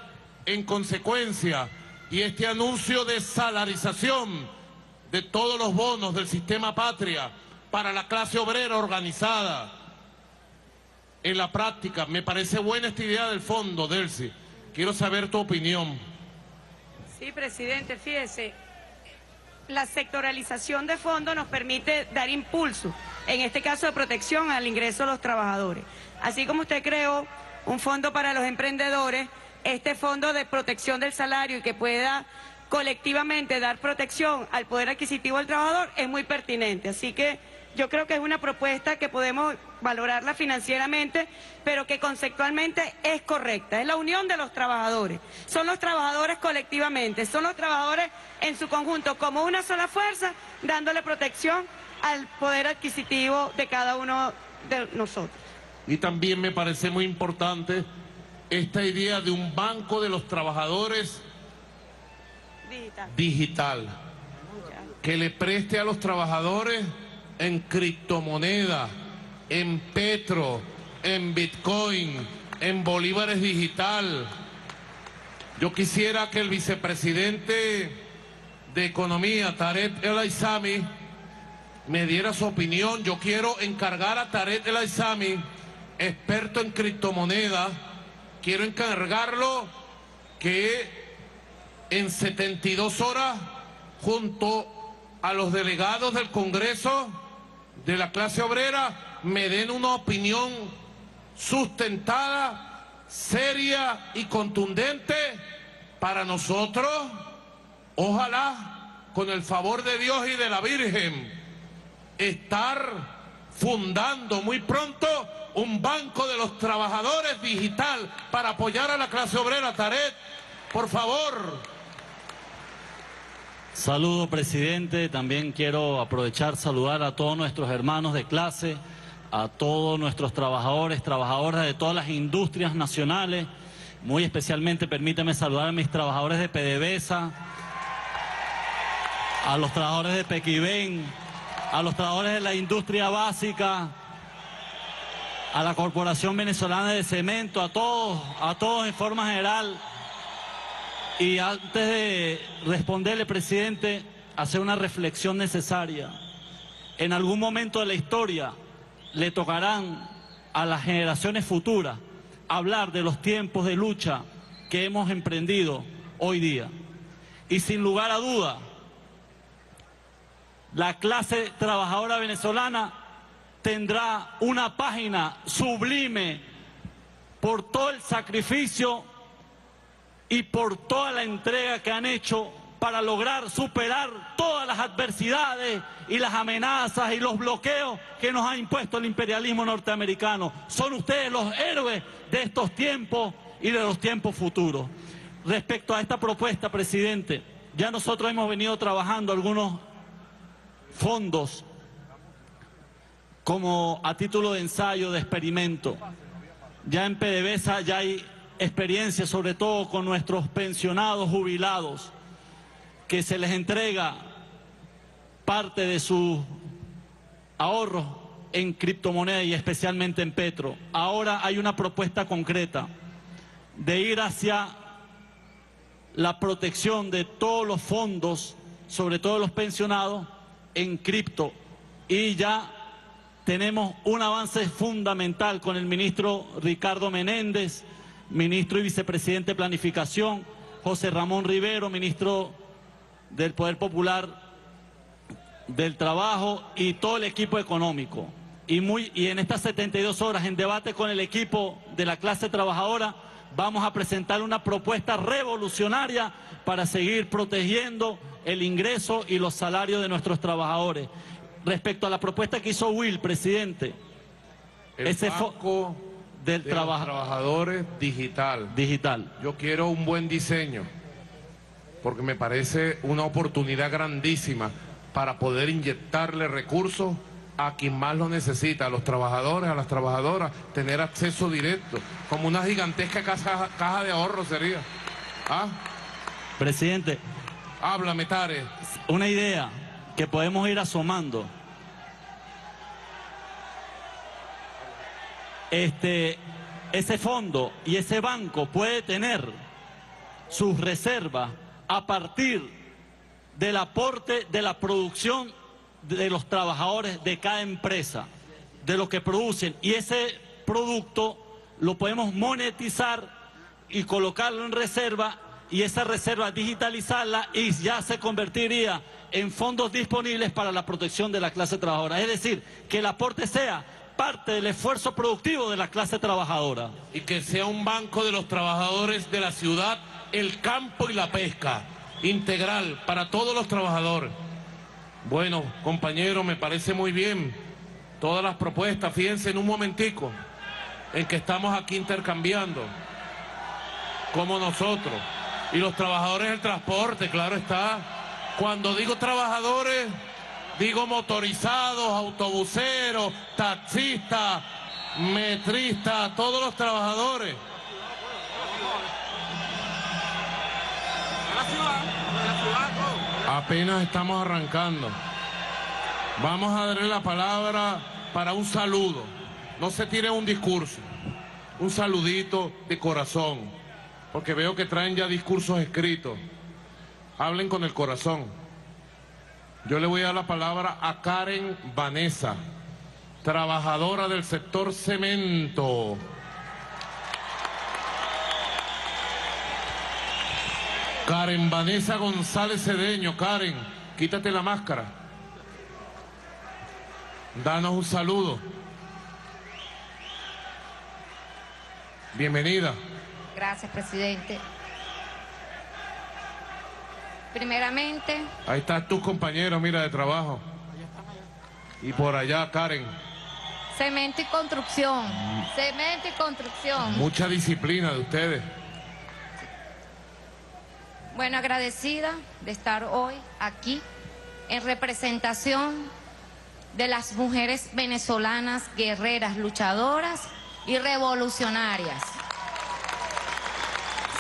S3: en consecuencia y este anuncio de salarización de todos los bonos del sistema patria para la clase obrera organizada. En la práctica, me parece buena esta idea del fondo, Delcy. Quiero saber tu opinión.
S9: Sí, presidente, fíjese, la sectoralización de fondos nos permite dar impulso, en este caso de protección al ingreso de los trabajadores. Así como usted creó un fondo para los emprendedores, este fondo de protección del salario y que pueda colectivamente dar protección al poder adquisitivo del trabajador es muy pertinente. Así que yo creo que es una propuesta que podemos valorarla financieramente, pero que conceptualmente es correcta. Es la unión de los trabajadores. Son los trabajadores colectivamente, son los trabajadores en su conjunto como una sola fuerza, dándole protección al poder adquisitivo de cada uno de nosotros.
S3: Y también me parece muy importante esta idea de un banco de los trabajadores digital. Que le preste a los trabajadores en criptomoneda, en petro, en bitcoin, en bolívares digital. Yo quisiera que el vicepresidente de Economía, Tarek El Aizami, me diera su opinión. Yo quiero encargar a Tarek El Aizami, experto en criptomonedas, quiero encargarlo que en 72 horas, junto a los delegados del Congreso de la clase obrera, me den una opinión sustentada, seria y contundente para nosotros, ojalá, con el favor de Dios y de la Virgen, estar fundando muy pronto un banco de los trabajadores digital para apoyar a la clase obrera. Taret, por favor.
S10: Saludo, presidente. También quiero aprovechar saludar a todos nuestros hermanos de clase, a todos nuestros trabajadores, trabajadoras de todas las industrias nacionales. Muy especialmente, permíteme saludar a mis trabajadores de PDVSA, a los trabajadores de Pequibén, a los trabajadores de la industria básica, a la Corporación Venezolana de Cemento, a todos, a todos en forma general. Y antes de responderle, presidente, hacer una reflexión necesaria. En algún momento de la historia le tocarán a las generaciones futuras hablar de los tiempos de lucha que hemos emprendido hoy día. Y sin lugar a duda, la clase trabajadora venezolana tendrá una página sublime por todo el sacrificio y por toda la entrega que han hecho para lograr superar todas las adversidades y las amenazas y los bloqueos que nos ha impuesto el imperialismo norteamericano. Son ustedes los héroes de estos tiempos y de los tiempos futuros. Respecto a esta propuesta, presidente, ya nosotros hemos venido trabajando algunos fondos como a título de ensayo, de experimento. Ya en PDVSA ya hay experiencia, sobre todo con nuestros pensionados jubilados, que se les entrega parte de sus ahorros en criptomonedas y especialmente en Petro. Ahora hay una propuesta concreta de ir hacia la protección de todos los fondos, sobre todo los pensionados, en cripto. Y ya tenemos un avance fundamental con el ministro Ricardo Menéndez, ministro y vicepresidente de Planificación, José Ramón Rivero, ministro del Poder Popular del Trabajo y todo el equipo económico. Y, muy, y en estas 72 horas, en debate con el equipo de la clase trabajadora, vamos a presentar una propuesta revolucionaria para seguir protegiendo el ingreso y los salarios de nuestros trabajadores. Respecto a la propuesta que hizo Will, presidente,
S3: El
S10: ese
S3: Banco
S10: del
S3: de
S10: trabajo
S3: Trabajadores Digital.
S10: digital.
S3: Yo quiero un buen diseño, porque me parece una oportunidad grandísima para poder inyectarle recursos a quien más lo necesita, a los trabajadores, a las trabajadoras, tener acceso directo, como una gigantesca caja, caja de ahorro sería. ¿Ah?
S10: Presidente,
S3: Háblame, Tare.
S10: una idea que podemos ir asomando. Este, ese fondo y ese banco puede tener sus reservas a partir del aporte de la producción de los trabajadores de cada empresa, de lo que producen. Y ese producto lo podemos monetizar y colocarlo en reserva y esa reserva digitalizarla y ya se convertiría en fondos disponibles para la protección de la clase trabajadora. Es decir, que el aporte sea parte del esfuerzo productivo de la clase trabajadora.
S3: Y que sea un banco de los trabajadores de la ciudad, el campo y la pesca, integral para todos los trabajadores. Bueno, compañero, me parece muy bien todas las propuestas. Fíjense en un momentico en que estamos aquí intercambiando, como nosotros. Y los trabajadores del transporte, claro está. Cuando digo trabajadores, digo motorizados, autobuseros, taxistas, metristas, todos los trabajadores. Apenas estamos arrancando. Vamos a darle la palabra para un saludo. No se tire un discurso, un saludito de corazón, porque veo que traen ya discursos escritos. Hablen con el corazón. Yo le voy a dar la palabra a Karen Vanessa, trabajadora del sector cemento. Karen Vanessa González Cedeño. Karen, quítate la máscara. Danos un saludo. Bienvenida.
S11: Gracias, presidente. Primeramente,
S3: Ahí están tus compañeros, mira, de trabajo. Y por allá, Karen,
S11: cemento y construcción. Cemento y construcción.
S3: mucha disciplina de ustedes.
S11: Bueno, agradecida de estar hoy aquí en representación de las mujeres venezolanas, guerreras, luchadoras y revolucionarias.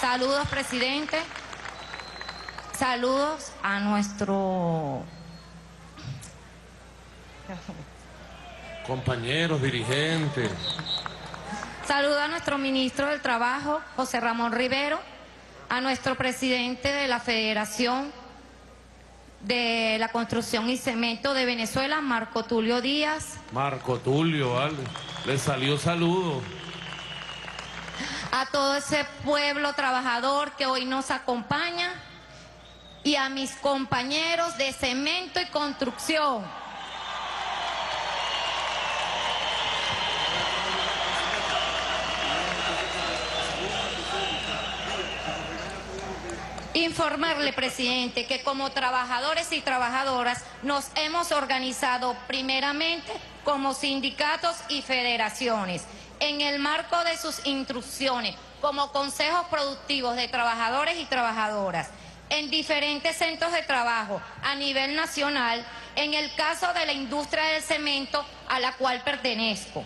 S11: Saludos, presidente. Saludos a nuestro...
S3: Compañeros, dirigentes.
S11: Saludo a nuestro ministro del Trabajo, José Ramón Rivero, a nuestro presidente de la Federación de la Construcción y Cemento de Venezuela, Marco Tulio Díaz,
S3: Marco Tulio, vale. Le salió saludo.
S11: a todo ese pueblo trabajador que hoy nos acompaña y a mis compañeros de cemento y construcción. Informarle, presidente, que como trabajadores y trabajadoras nos hemos organizado primeramente como sindicatos y federaciones en el marco de sus instrucciones como consejos productivos de trabajadores y trabajadoras en diferentes centros de trabajo a nivel nacional, en el caso de la industria del cemento a la cual pertenezco.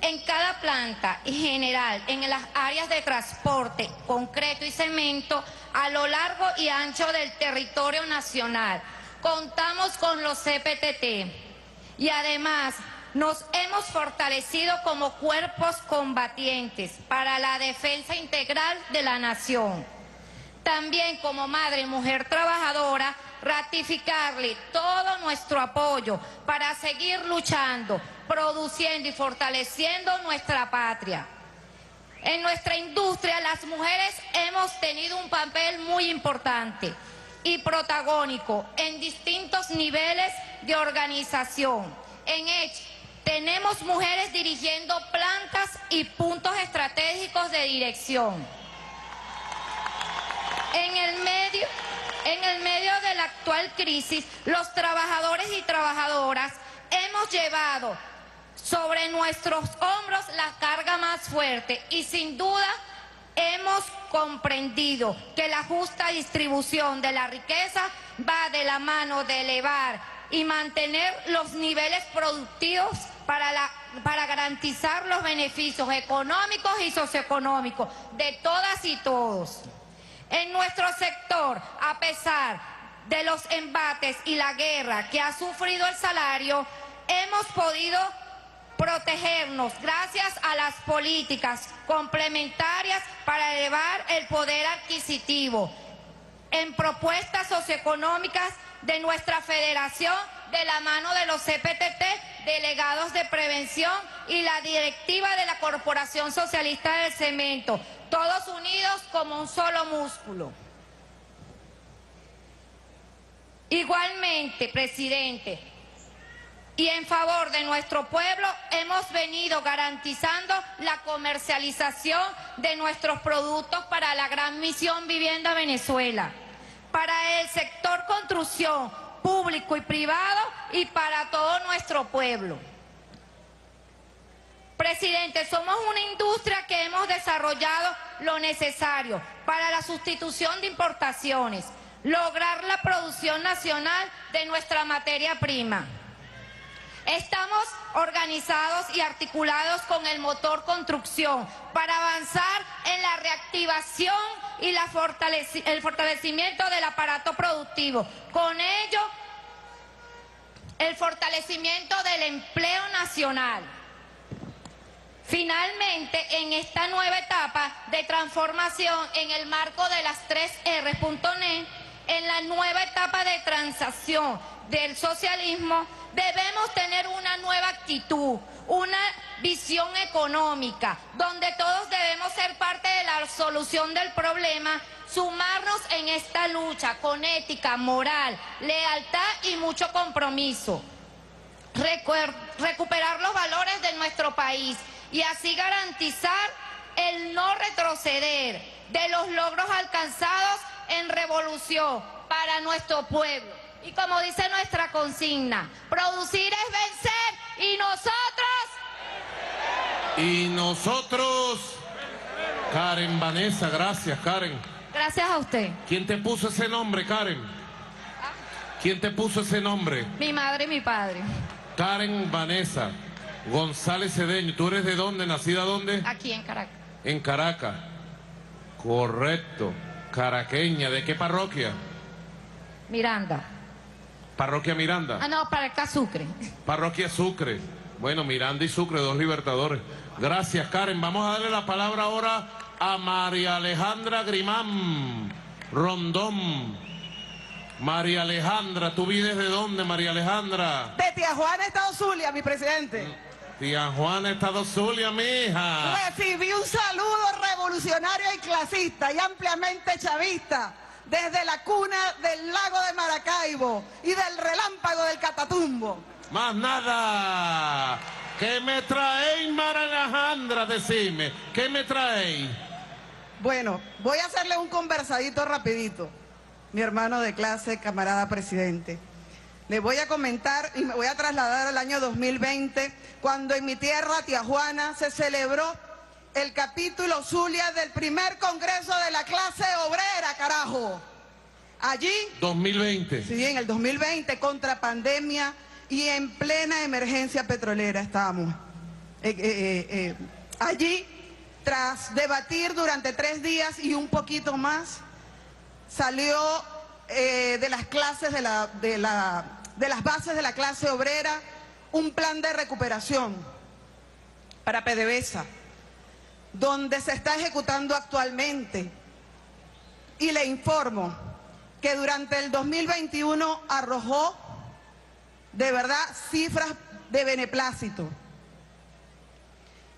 S11: En cada planta y general en las áreas de transporte, concreto y cemento a lo largo y ancho del territorio nacional. Contamos con los CPTT y además nos hemos fortalecido como cuerpos combatientes para la defensa integral de la nación. También como madre y mujer trabajadora, ratificarle todo nuestro apoyo para seguir luchando, produciendo y fortaleciendo nuestra patria. En nuestra industria las mujeres hemos tenido un papel muy importante y protagónico en distintos niveles de organización. En hecho, tenemos mujeres dirigiendo plantas y puntos estratégicos de dirección. En el medio, en el medio de la actual crisis, los trabajadores y trabajadoras hemos llevado sobre nuestros hombros la carga más fuerte y sin duda hemos comprendido que la justa distribución de la riqueza va de la mano de elevar y mantener los niveles productivos para, para garantizar los beneficios económicos y socioeconómicos de todas y todos. En nuestro sector, a pesar de los embates y la guerra que ha sufrido el salario, hemos podido protegernos gracias a las políticas complementarias para elevar el poder adquisitivo en propuestas socioeconómicas de nuestra federación de la mano de los CPTT, delegados de prevención y la directiva de la Corporación Socialista del Cemento, todos unidos como un solo músculo. Igualmente, presidente, y en favor de nuestro pueblo hemos venido garantizando la comercialización de nuestros productos para la gran misión Vivienda Venezuela, para el sector construcción público y privado y para todo nuestro pueblo. Presidente, somos una industria que hemos desarrollado lo necesario para la sustitución de importaciones, lograr la producción nacional de nuestra materia prima. Estamos organizados y articulados con el motor construcción para avanzar en la reactivación y el fortalecimiento del aparato productivo. Con ello, el fortalecimiento del empleo nacional. Finalmente, en esta nueva etapa de transformación en el marco de las 3R.net, en la nueva etapa de transacción del socialismo, debemos tener una nueva actitud, una visión económica, donde todos debemos ser parte de la solución del problema sumarnos en esta lucha con ética, moral, lealtad y mucho compromiso. Recuer- recuperar los valores de nuestro país y así garantizar el no retroceder de los logros alcanzados en revolución para nuestro pueblo. Y como dice nuestra consigna, producir es vencer y nosotros
S3: Y nosotros, Karen Vanessa, gracias Karen.
S11: Gracias a usted,
S3: ¿Quién te puso ese nombre, Karen? ¿Quién te puso ese nombre?
S11: mi madre y mi padre.
S3: Karen Vanessa González Cedeño. ¿Tú eres de dónde? ¿Nacida dónde?
S11: Aquí en Caracas.
S3: En Caracas. Correcto. Caraqueña. ¿De qué parroquia?
S11: Miranda.
S3: Parroquia Miranda.
S11: Ah, no, para acá Sucre.
S3: Parroquia Sucre. Bueno, Miranda y Sucre, dos libertadores. Gracias, Karen. Vamos a darle la palabra ahora a María Alejandra Grimán Rondón. María Alejandra, ¿tú vienes de dónde, María Alejandra?
S12: De Tijuana, Estado Zulia, mi presidente.
S3: Tía Juana, Estado Zulia, mija.
S12: Recibí un saludo revolucionario y clasista y ampliamente chavista desde la cuna del lago de Maracaibo y del relámpago del Catatumbo.
S3: Más nada. ¿Qué me traéis, María Alejandra? Decime, ¿qué me traéis?
S12: Bueno, voy a hacerle un conversadito rapidito, mi hermano de clase, camarada presidente. Le voy a comentar y me voy a trasladar al año 2020, cuando en mi tierra, Tijuana, se celebró el capítulo Zulia del primer congreso de la clase obrera, carajo. Allí
S3: 2020.
S12: Sí, en el 2020, contra pandemia y en plena emergencia petrolera estábamos. Eh, eh, eh, allí, tras debatir durante tres días y un poquito más, salió eh, de las clases de, la, de, la, de las bases de la clase obrera un plan de recuperación para PDVSA, donde se está ejecutando actualmente. Y le informo que durante el 2021 arrojó de verdad cifras de beneplácito.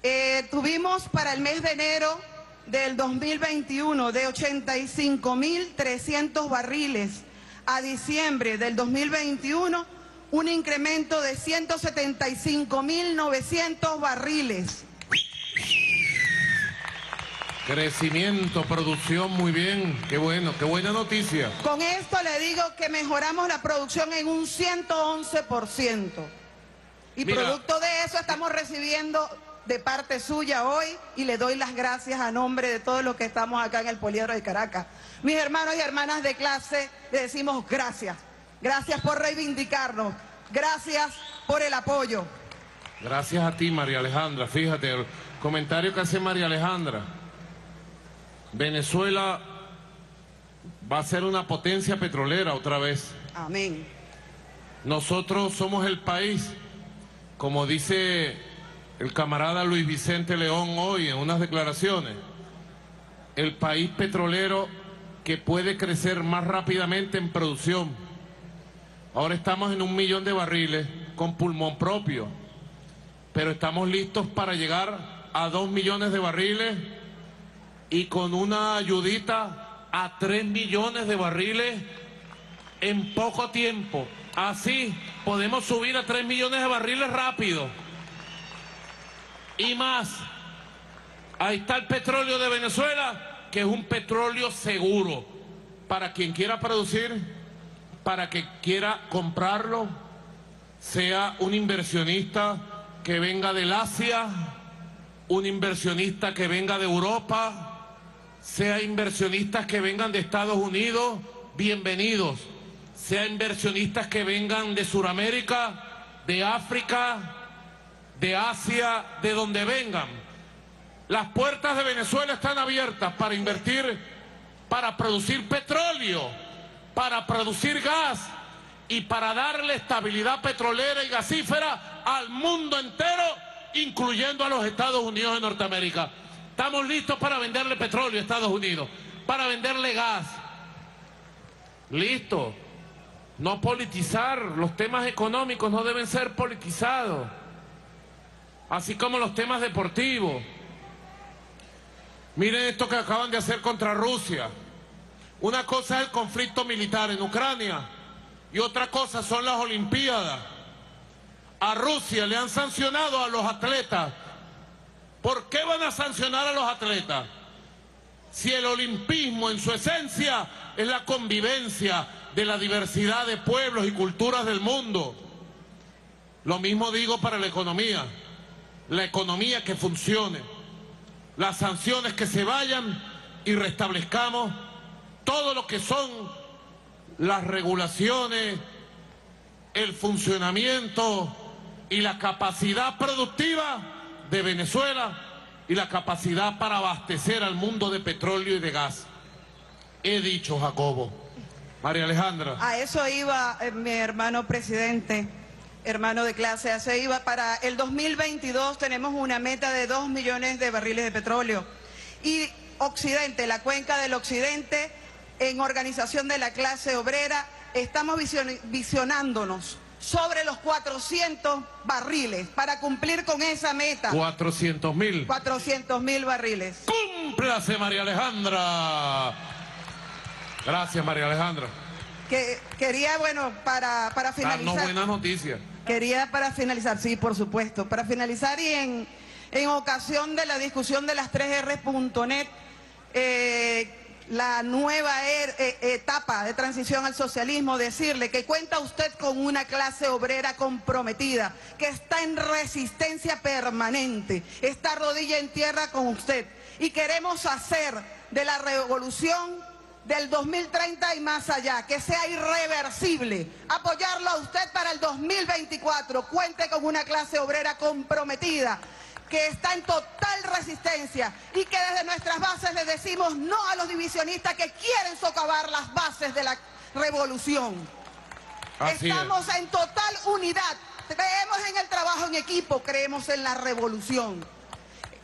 S12: Eh, tuvimos para el mes de enero del 2021 de 85.300 barriles a diciembre del 2021 un incremento de 175.900 barriles.
S3: Crecimiento, producción, muy bien. Qué bueno, qué buena noticia.
S12: Con esto le digo que mejoramos la producción en un 111%. Y
S3: Mira.
S12: producto de eso estamos recibiendo de parte suya hoy y le doy las gracias a nombre de todos los que estamos acá en el Poliedro de Caracas. Mis hermanos y hermanas de clase, le decimos gracias. Gracias por reivindicarnos. Gracias por el apoyo.
S3: Gracias a ti, María Alejandra. Fíjate, el comentario que hace María Alejandra. Venezuela va a ser una potencia petrolera otra vez.
S12: Amén.
S3: Nosotros somos el país, como dice el camarada Luis Vicente León hoy en unas declaraciones, el país petrolero que puede crecer más rápidamente en producción. Ahora estamos en un millón de barriles con pulmón propio, pero estamos listos para llegar a dos millones de barriles y con una ayudita a tres millones de barriles en poco tiempo. Así podemos subir a 3 millones de barriles rápido. Y más. Ahí está el petróleo de Venezuela, que es un petróleo seguro para quien quiera producir, para que quiera comprarlo, sea un inversionista que venga del Asia, un inversionista que venga de Europa, sea inversionistas que vengan de Estados Unidos, bienvenidos. Sea inversionistas que vengan de Sudamérica, de África, de Asia, de donde vengan. Las puertas de Venezuela están abiertas para invertir, para producir petróleo, para producir gas y para darle estabilidad petrolera y gasífera al mundo entero, incluyendo a los Estados Unidos de Norteamérica. Estamos listos para venderle petróleo a Estados Unidos, para venderle gas. Listo. No politizar. Los temas económicos no deben ser politizados. Así como los temas deportivos. Miren esto que acaban de hacer contra Rusia. Una cosa es el conflicto militar en Ucrania y otra cosa son las Olimpiadas. A Rusia le han sancionado a los atletas. ¿Por qué van a sancionar a los atletas? Si el olimpismo en su esencia es la convivencia de la diversidad de pueblos y culturas del mundo. Lo mismo digo para la economía. La economía que funcione. Las sanciones que se vayan y restablezcamos todo lo que son las regulaciones, el funcionamiento y la capacidad productiva de Venezuela y la capacidad para abastecer al mundo de petróleo y de gas. He dicho, Jacobo. María Alejandra.
S12: A eso iba eh, mi hermano presidente, hermano de clase, a eso iba. Para el 2022 tenemos una meta de 2 millones de barriles de petróleo. Y Occidente, la cuenca del Occidente, en organización de la clase obrera, estamos vision- visionándonos sobre los 400 barriles para cumplir con esa meta.
S3: 400 mil.
S12: 400 mil barriles.
S3: Cúmplase, María Alejandra. Gracias, María Alejandra.
S12: Que quería, bueno, para, para
S3: Darnos
S12: finalizar.
S3: buenas noticias.
S12: Quería para finalizar, sí, por supuesto, para finalizar y en, en ocasión de la discusión de las 3R.net, eh, la nueva er- eh, etapa de transición al socialismo, decirle que cuenta usted con una clase obrera comprometida, que está en resistencia permanente, está rodilla en tierra con usted y queremos hacer de la revolución del 2030 y más allá, que sea irreversible, apoyarlo a usted para el 2024, cuente con una clase obrera comprometida, que está en total resistencia y que desde nuestras bases le decimos no a los divisionistas que quieren socavar las bases de la revolución.
S3: Así es.
S12: Estamos en total unidad, creemos en el trabajo en equipo, creemos en la revolución,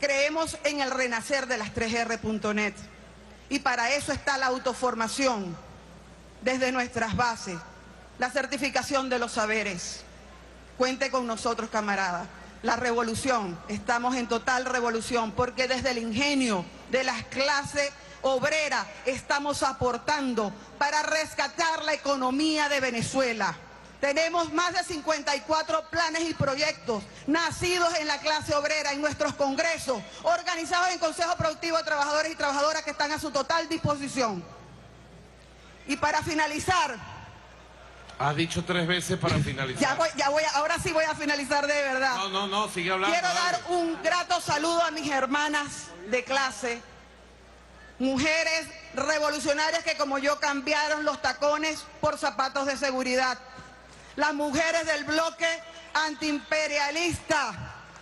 S12: creemos en el renacer de las 3R.net. Y para eso está la autoformación desde nuestras bases, la certificación de los saberes. Cuente con nosotros, camaradas. La revolución, estamos en total revolución, porque desde el ingenio de las clases obreras estamos aportando para rescatar la economía de Venezuela. Tenemos más de 54 planes y proyectos nacidos en la clase obrera, en nuestros congresos, organizados en Consejo Productivo de Trabajadores y Trabajadoras que están a su total disposición. Y para finalizar,
S3: Has dicho tres veces para finalizar.
S12: ya voy, ya voy, ahora sí voy a finalizar de verdad.
S3: No, no, no, sigue hablando.
S12: Quiero
S3: dale.
S12: dar un grato saludo a mis hermanas de clase, mujeres revolucionarias que como yo cambiaron los tacones por zapatos de seguridad. Las mujeres del bloque antiimperialista,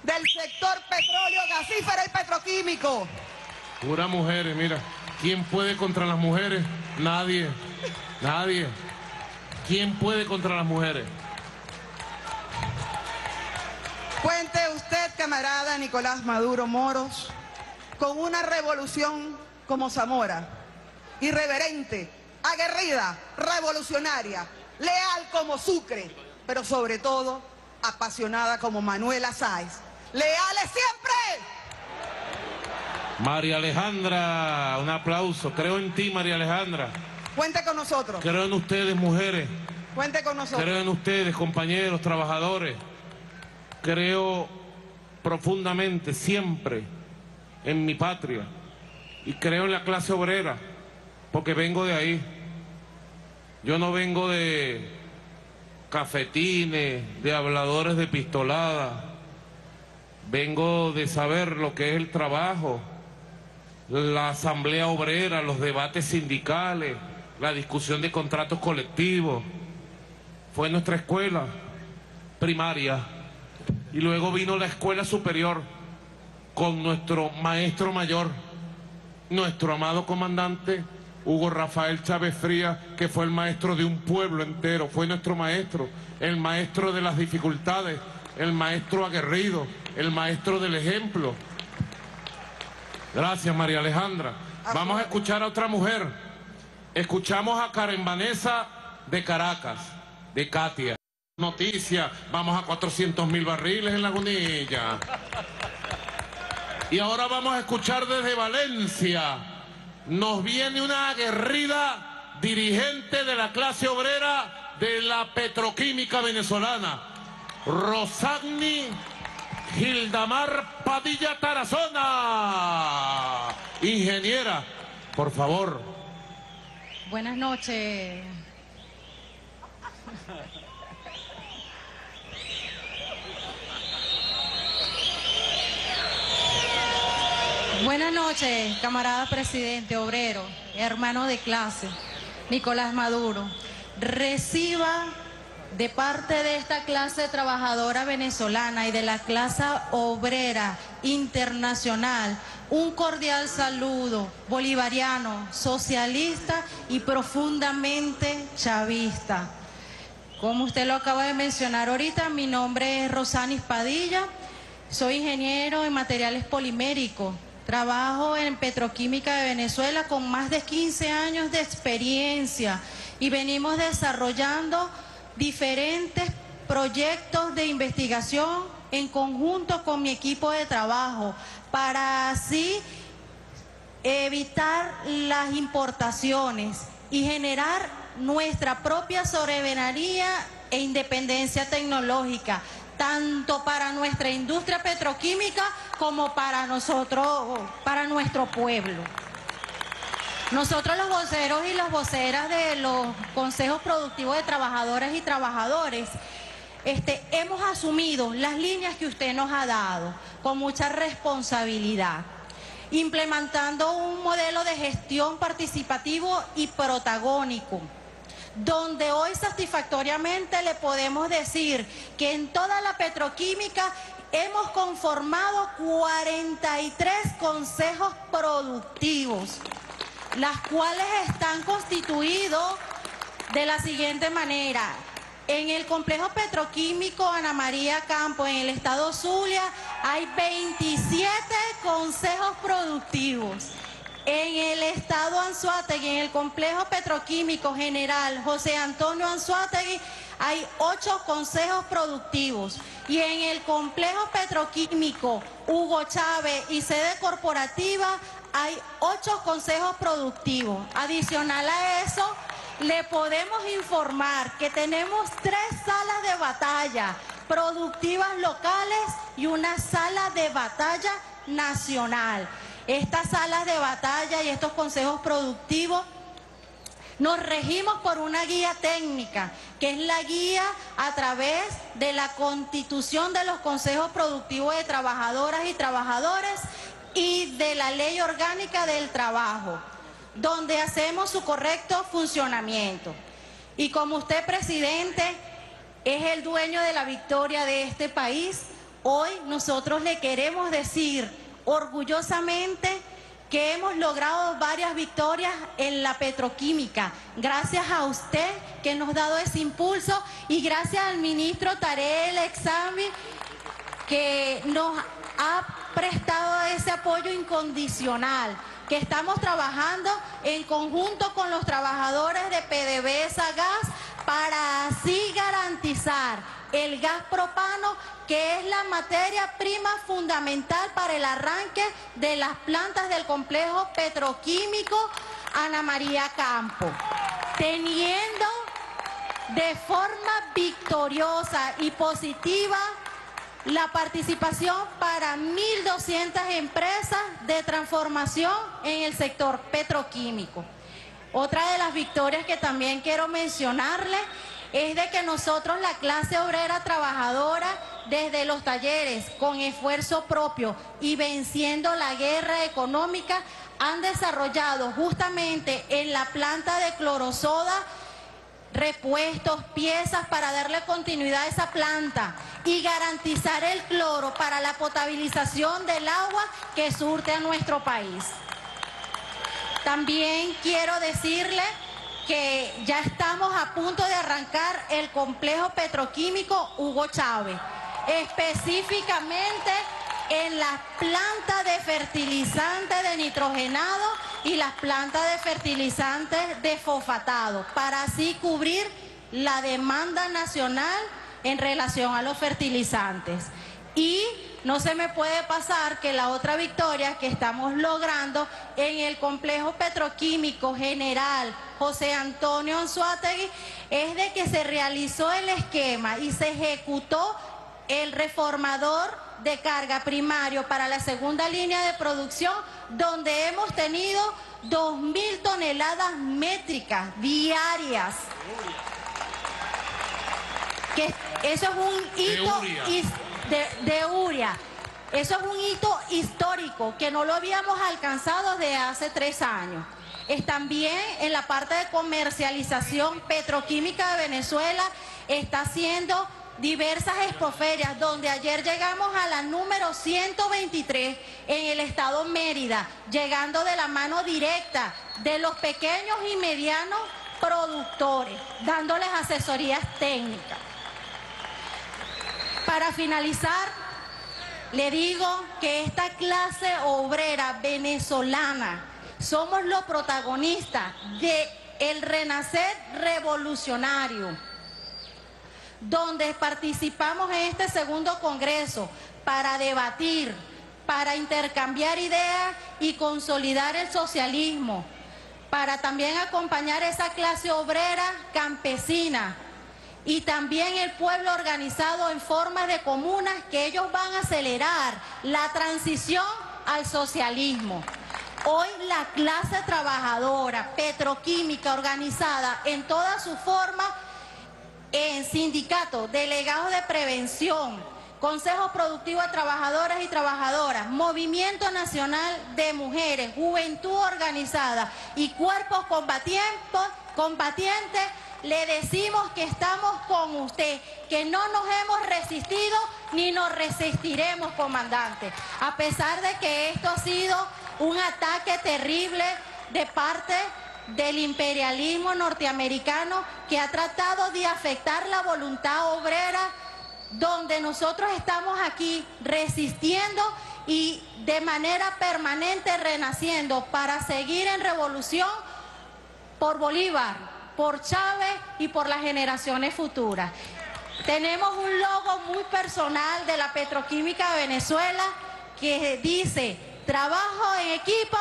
S12: del sector petróleo, gasífero y petroquímico.
S3: Pura mujeres, mira. ¿Quién puede contra las mujeres? Nadie. Nadie. ¿Quién puede contra las mujeres?
S12: Cuente usted, camarada Nicolás Maduro Moros, con una revolución como Zamora, irreverente, aguerrida, revolucionaria, leal como Sucre, pero sobre todo apasionada como Manuela Sáez. ¡Leales siempre!
S3: María Alejandra, un aplauso. Creo en ti, María Alejandra.
S12: Cuente con nosotros,
S3: Creo en ustedes, mujeres.
S12: cuente con nosotros.
S3: Creo en ustedes, compañeros, trabajadores. Creo profundamente, siempre, en mi patria. Y creo en la clase obrera, porque vengo de ahí. Yo no vengo de cafetines, de habladores de pistolada. Vengo de saber lo que es el trabajo, la asamblea obrera, los debates sindicales, la discusión de contratos colectivos. Fue nuestra escuela primaria y luego vino la escuela superior con nuestro maestro mayor, nuestro amado comandante Hugo Rafael Chávez Frías, que fue el maestro de un pueblo entero, fue nuestro maestro, el maestro de las dificultades, el maestro aguerrido, el maestro del ejemplo. Gracias, María Alejandra. Vamos a escuchar a otra mujer. Escuchamos a Karen Vanessa de Caracas, de Katia. Noticia, vamos a 400 mil barriles en Lagunilla. Y ahora vamos a escuchar desde Valencia, nos viene una aguerrida dirigente de la clase obrera de la petroquímica venezolana, Rosagni Gildamar Padilla Tarazona. Ingeniera, por favor.
S13: Buenas noches. Buenas noches, camarada presidente, obrero, hermano de clase, Nicolás Maduro. Reciba de parte de esta clase trabajadora venezolana y de la clase obrera internacional un cordial saludo bolivariano, socialista y profundamente chavista. Como usted lo acaba de mencionar ahorita, mi nombre es Rosanis Padilla, soy ingeniero en materiales poliméricos. Trabajo en Petroquímica de Venezuela con más de 15 años de experiencia y venimos desarrollando diferentes proyectos de investigación en conjunto con mi equipo de trabajo para así evitar las importaciones y generar nuestra propia soberanía e independencia tecnológica, tanto para nuestra industria petroquímica como para nosotros, para nuestro pueblo. Nosotros los voceros y las voceras de los consejos productivos de trabajadoras y trabajadores este, hemos asumido las líneas que usted nos ha dado con mucha responsabilidad, implementando un modelo de gestión participativo y protagónico donde hoy satisfactoriamente le podemos decir que en toda la petroquímica hemos conformado 43 consejos productivos, las cuales están constituidos de la siguiente manera. En el complejo petroquímico Ana María Campo, en el estado Zulia, hay 27 consejos productivos. En el estado Anzuategui, en el complejo petroquímico general José Antonio Anzuategui, hay ocho consejos productivos. Y en el complejo petroquímico Hugo Chávez y sede corporativa hay ocho consejos productivos. Adicional a eso, le podemos informar que tenemos tres salas de batalla productivas locales y una sala de batalla nacional. Estas salas de batalla y estos consejos productivos nos regimos por una guía técnica, que es la guía a través de la constitución de los consejos productivos de trabajadoras y trabajadores y de la ley orgánica del trabajo donde hacemos su correcto funcionamiento. Y como usted, presidente, es el dueño de la victoria de este país, hoy nosotros le queremos decir orgullosamente que hemos logrado varias victorias en la petroquímica, gracias a usted que nos ha dado ese impulso y gracias al ministro Tarel Exami que nos ha prestado ese apoyo incondicional que estamos trabajando en conjunto con los trabajadores de PDVSA Gas para así garantizar el gas propano, que es la materia prima fundamental para el arranque de las plantas del complejo petroquímico Ana María Campo, teniendo de forma victoriosa y positiva la participación para 1.200 empresas de transformación en el sector petroquímico. Otra de las victorias que también quiero mencionarle es de que nosotros, la clase obrera trabajadora, desde los talleres, con esfuerzo propio y venciendo la guerra económica, han desarrollado justamente en la planta de clorosoda repuestos, piezas para darle continuidad a esa planta y garantizar el cloro para la potabilización del agua que surte a nuestro país. También quiero decirle que ya estamos a punto de arrancar el complejo petroquímico Hugo Chávez, específicamente en las plantas de fertilizantes de nitrogenado y las plantas de fertilizantes de fosfatado, para así cubrir la demanda nacional en relación a los fertilizantes. Y no se me puede pasar que la otra victoria que estamos logrando en el complejo petroquímico general José Antonio Anzuategui es de que se realizó el esquema y se ejecutó el reformador de carga primario para la segunda línea de producción, donde hemos tenido 2.000 toneladas métricas diarias. Que eso es un hito de, de uria. Eso es un hito histórico que no lo habíamos alcanzado desde hace tres años. Es también en la parte de comercialización petroquímica de Venezuela, está haciendo diversas expoferias, donde ayer llegamos a la número 123 en el estado Mérida, llegando de la mano directa de los pequeños y medianos productores, dándoles asesorías técnicas. Para finalizar, le digo que esta clase obrera venezolana somos los protagonistas de el renacer revolucionario, donde participamos en este segundo congreso para debatir, para intercambiar ideas y consolidar el socialismo, para también acompañar esa clase obrera campesina y también el pueblo organizado en forma de comunas que ellos van a acelerar la transición al socialismo. Hoy la clase trabajadora, petroquímica, organizada en toda su forma, en sindicatos, delegados de prevención, consejos productivos de trabajadoras y trabajadoras, movimiento nacional de mujeres, juventud organizada y cuerpos combatientes, combatientes le decimos que estamos con usted, que no nos hemos resistido ni nos resistiremos, comandante. A pesar de que esto ha sido un ataque terrible de parte del imperialismo norteamericano que ha tratado de afectar la voluntad obrera, donde nosotros estamos aquí resistiendo y de manera permanente renaciendo para seguir en revolución por Bolívar, por Chávez y por las generaciones futuras. Tenemos un logo muy personal de la petroquímica de Venezuela que dice, trabajo en equipo,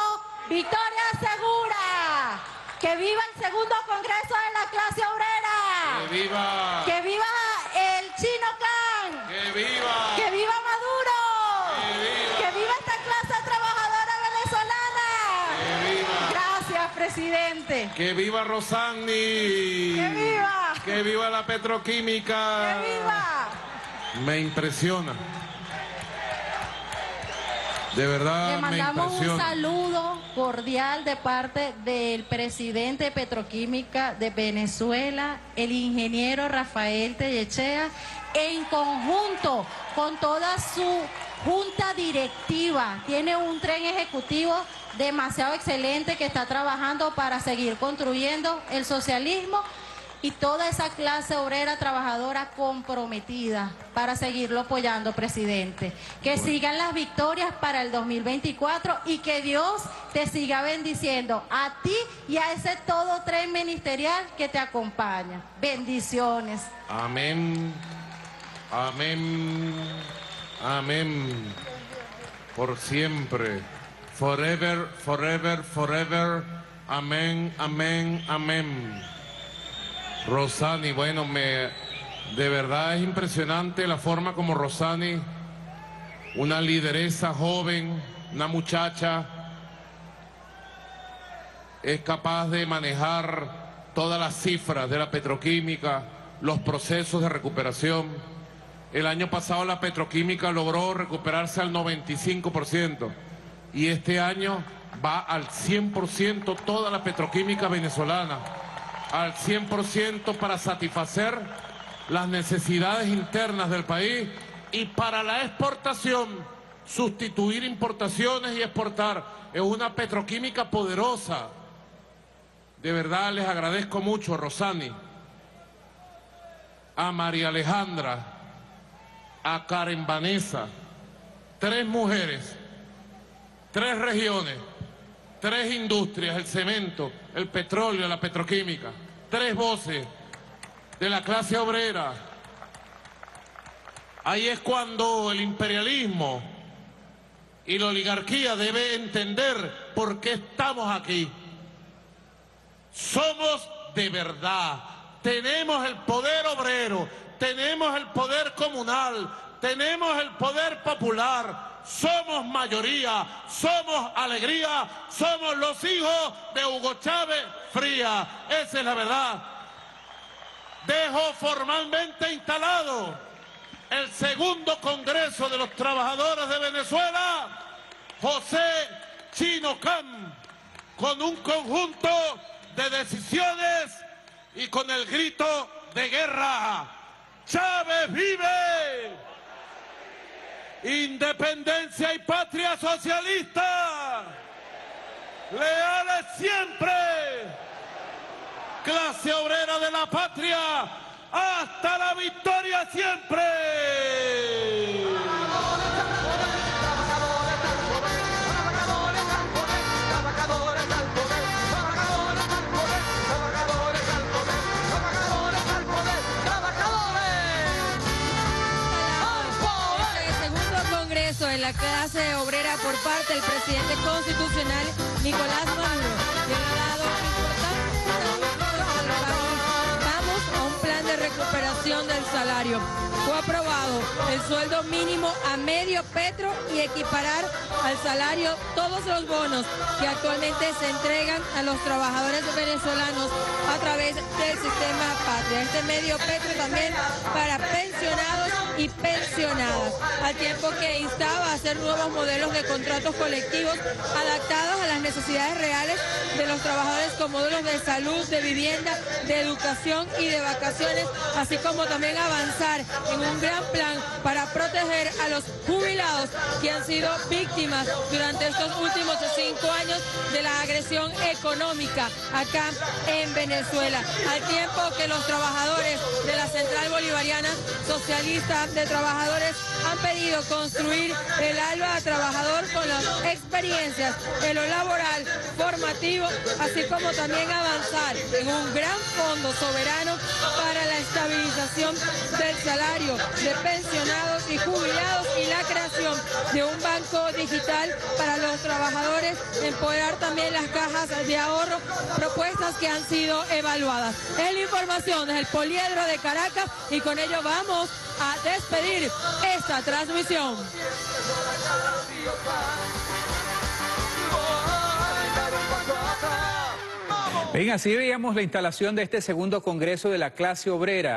S13: victoria segura. Que viva el segundo congreso de la clase obrera.
S3: Que viva.
S13: Que viva el chino clan.
S3: Que viva.
S13: Que viva Maduro.
S3: Que viva.
S13: Que viva esta clase presidente.
S3: Que viva Rosani.
S13: Que viva.
S3: Que viva la petroquímica.
S13: Que viva.
S3: Me impresiona. De verdad
S13: Le
S3: me
S13: mandamos un saludo cordial de parte del presidente de Petroquímica de Venezuela, el ingeniero Rafael Tellechea, en conjunto con toda su junta directiva. Tiene un tren ejecutivo demasiado excelente que está trabajando para seguir construyendo el socialismo y toda esa clase obrera trabajadora comprometida para seguirlo apoyando, presidente. Que sigan las victorias para el 2024 y que Dios te siga bendiciendo a ti y a ese todo tren ministerial que te acompaña. Bendiciones.
S3: Amén. Amén. Amén. Por siempre. Forever, forever, forever. Amén, amén, amén. Rosani, bueno, me de verdad es impresionante la forma como Rosani, una lideresa joven, una muchacha, es capaz de manejar todas las cifras de la petroquímica, los procesos de recuperación. El año pasado la petroquímica logró recuperarse al 95% y este año va al 100% toda la petroquímica venezolana, al 100% para satisfacer las necesidades internas del país y para la exportación, sustituir importaciones y exportar. Es una petroquímica poderosa. De verdad les agradezco mucho, Rosani, a María Alejandra, a Karen Vanessa, tres mujeres, tres regiones, tres industrias, el cemento, el petróleo, la petroquímica, tres voces de la clase obrera. Ahí es cuando el imperialismo y la oligarquía debe entender por qué estamos aquí. Somos de verdad, tenemos el poder obrero, tenemos el poder comunal, tenemos el poder popular, somos mayoría, somos alegría, somos los hijos de Hugo Chávez Fría. Esa es la verdad. Dejo formalmente instalado el segundo Congreso de los Trabajadores de Venezuela, José Chino Cam, con un conjunto de decisiones y con el grito de guerra. Chávez vive. Independencia y patria socialista. Leales siempre. Clase obrera de la patria. Hasta la victoria siempre.
S2: La clase obrera por parte del presidente constitucional Nicolás Maduro país. Vamos a un plan de recuperación del salario. Fue aprobado el sueldo mínimo a medio petro y equiparar al salario todos los bonos que actualmente se entregan a los trabajadores venezolanos a través del sistema patria. Este medio petro también para pensionados y pensionadas, al tiempo que instaba a hacer nuevos modelos de contratos colectivos adaptados a las necesidades reales de los trabajadores con módulos de salud, de vivienda, de educación y de vacaciones, así como también avanzar en un gran plan para proteger a los jubilados que han sido víctimas durante estos últimos cinco años de la agresión económica acá en Venezuela, al tiempo que los trabajadores de la Central Bolivariana Socialista de Trabajadores han pedido construir el alba trabajador con las experiencias en lo laboral, formativo, así como también avanzar en un gran fondo soberano para la estabilización del salario de pensionados y jubilados y la creación de un banco digital para los trabajadores, empoderar también las cajas de ahorro, propuestas que han sido evaluadas. Es la información desde el Poliedro de Caracas y con ello vamos a despedir esta transmisión.
S14: Bien, así veíamos la instalación de este segundo Congreso de la clase obrera.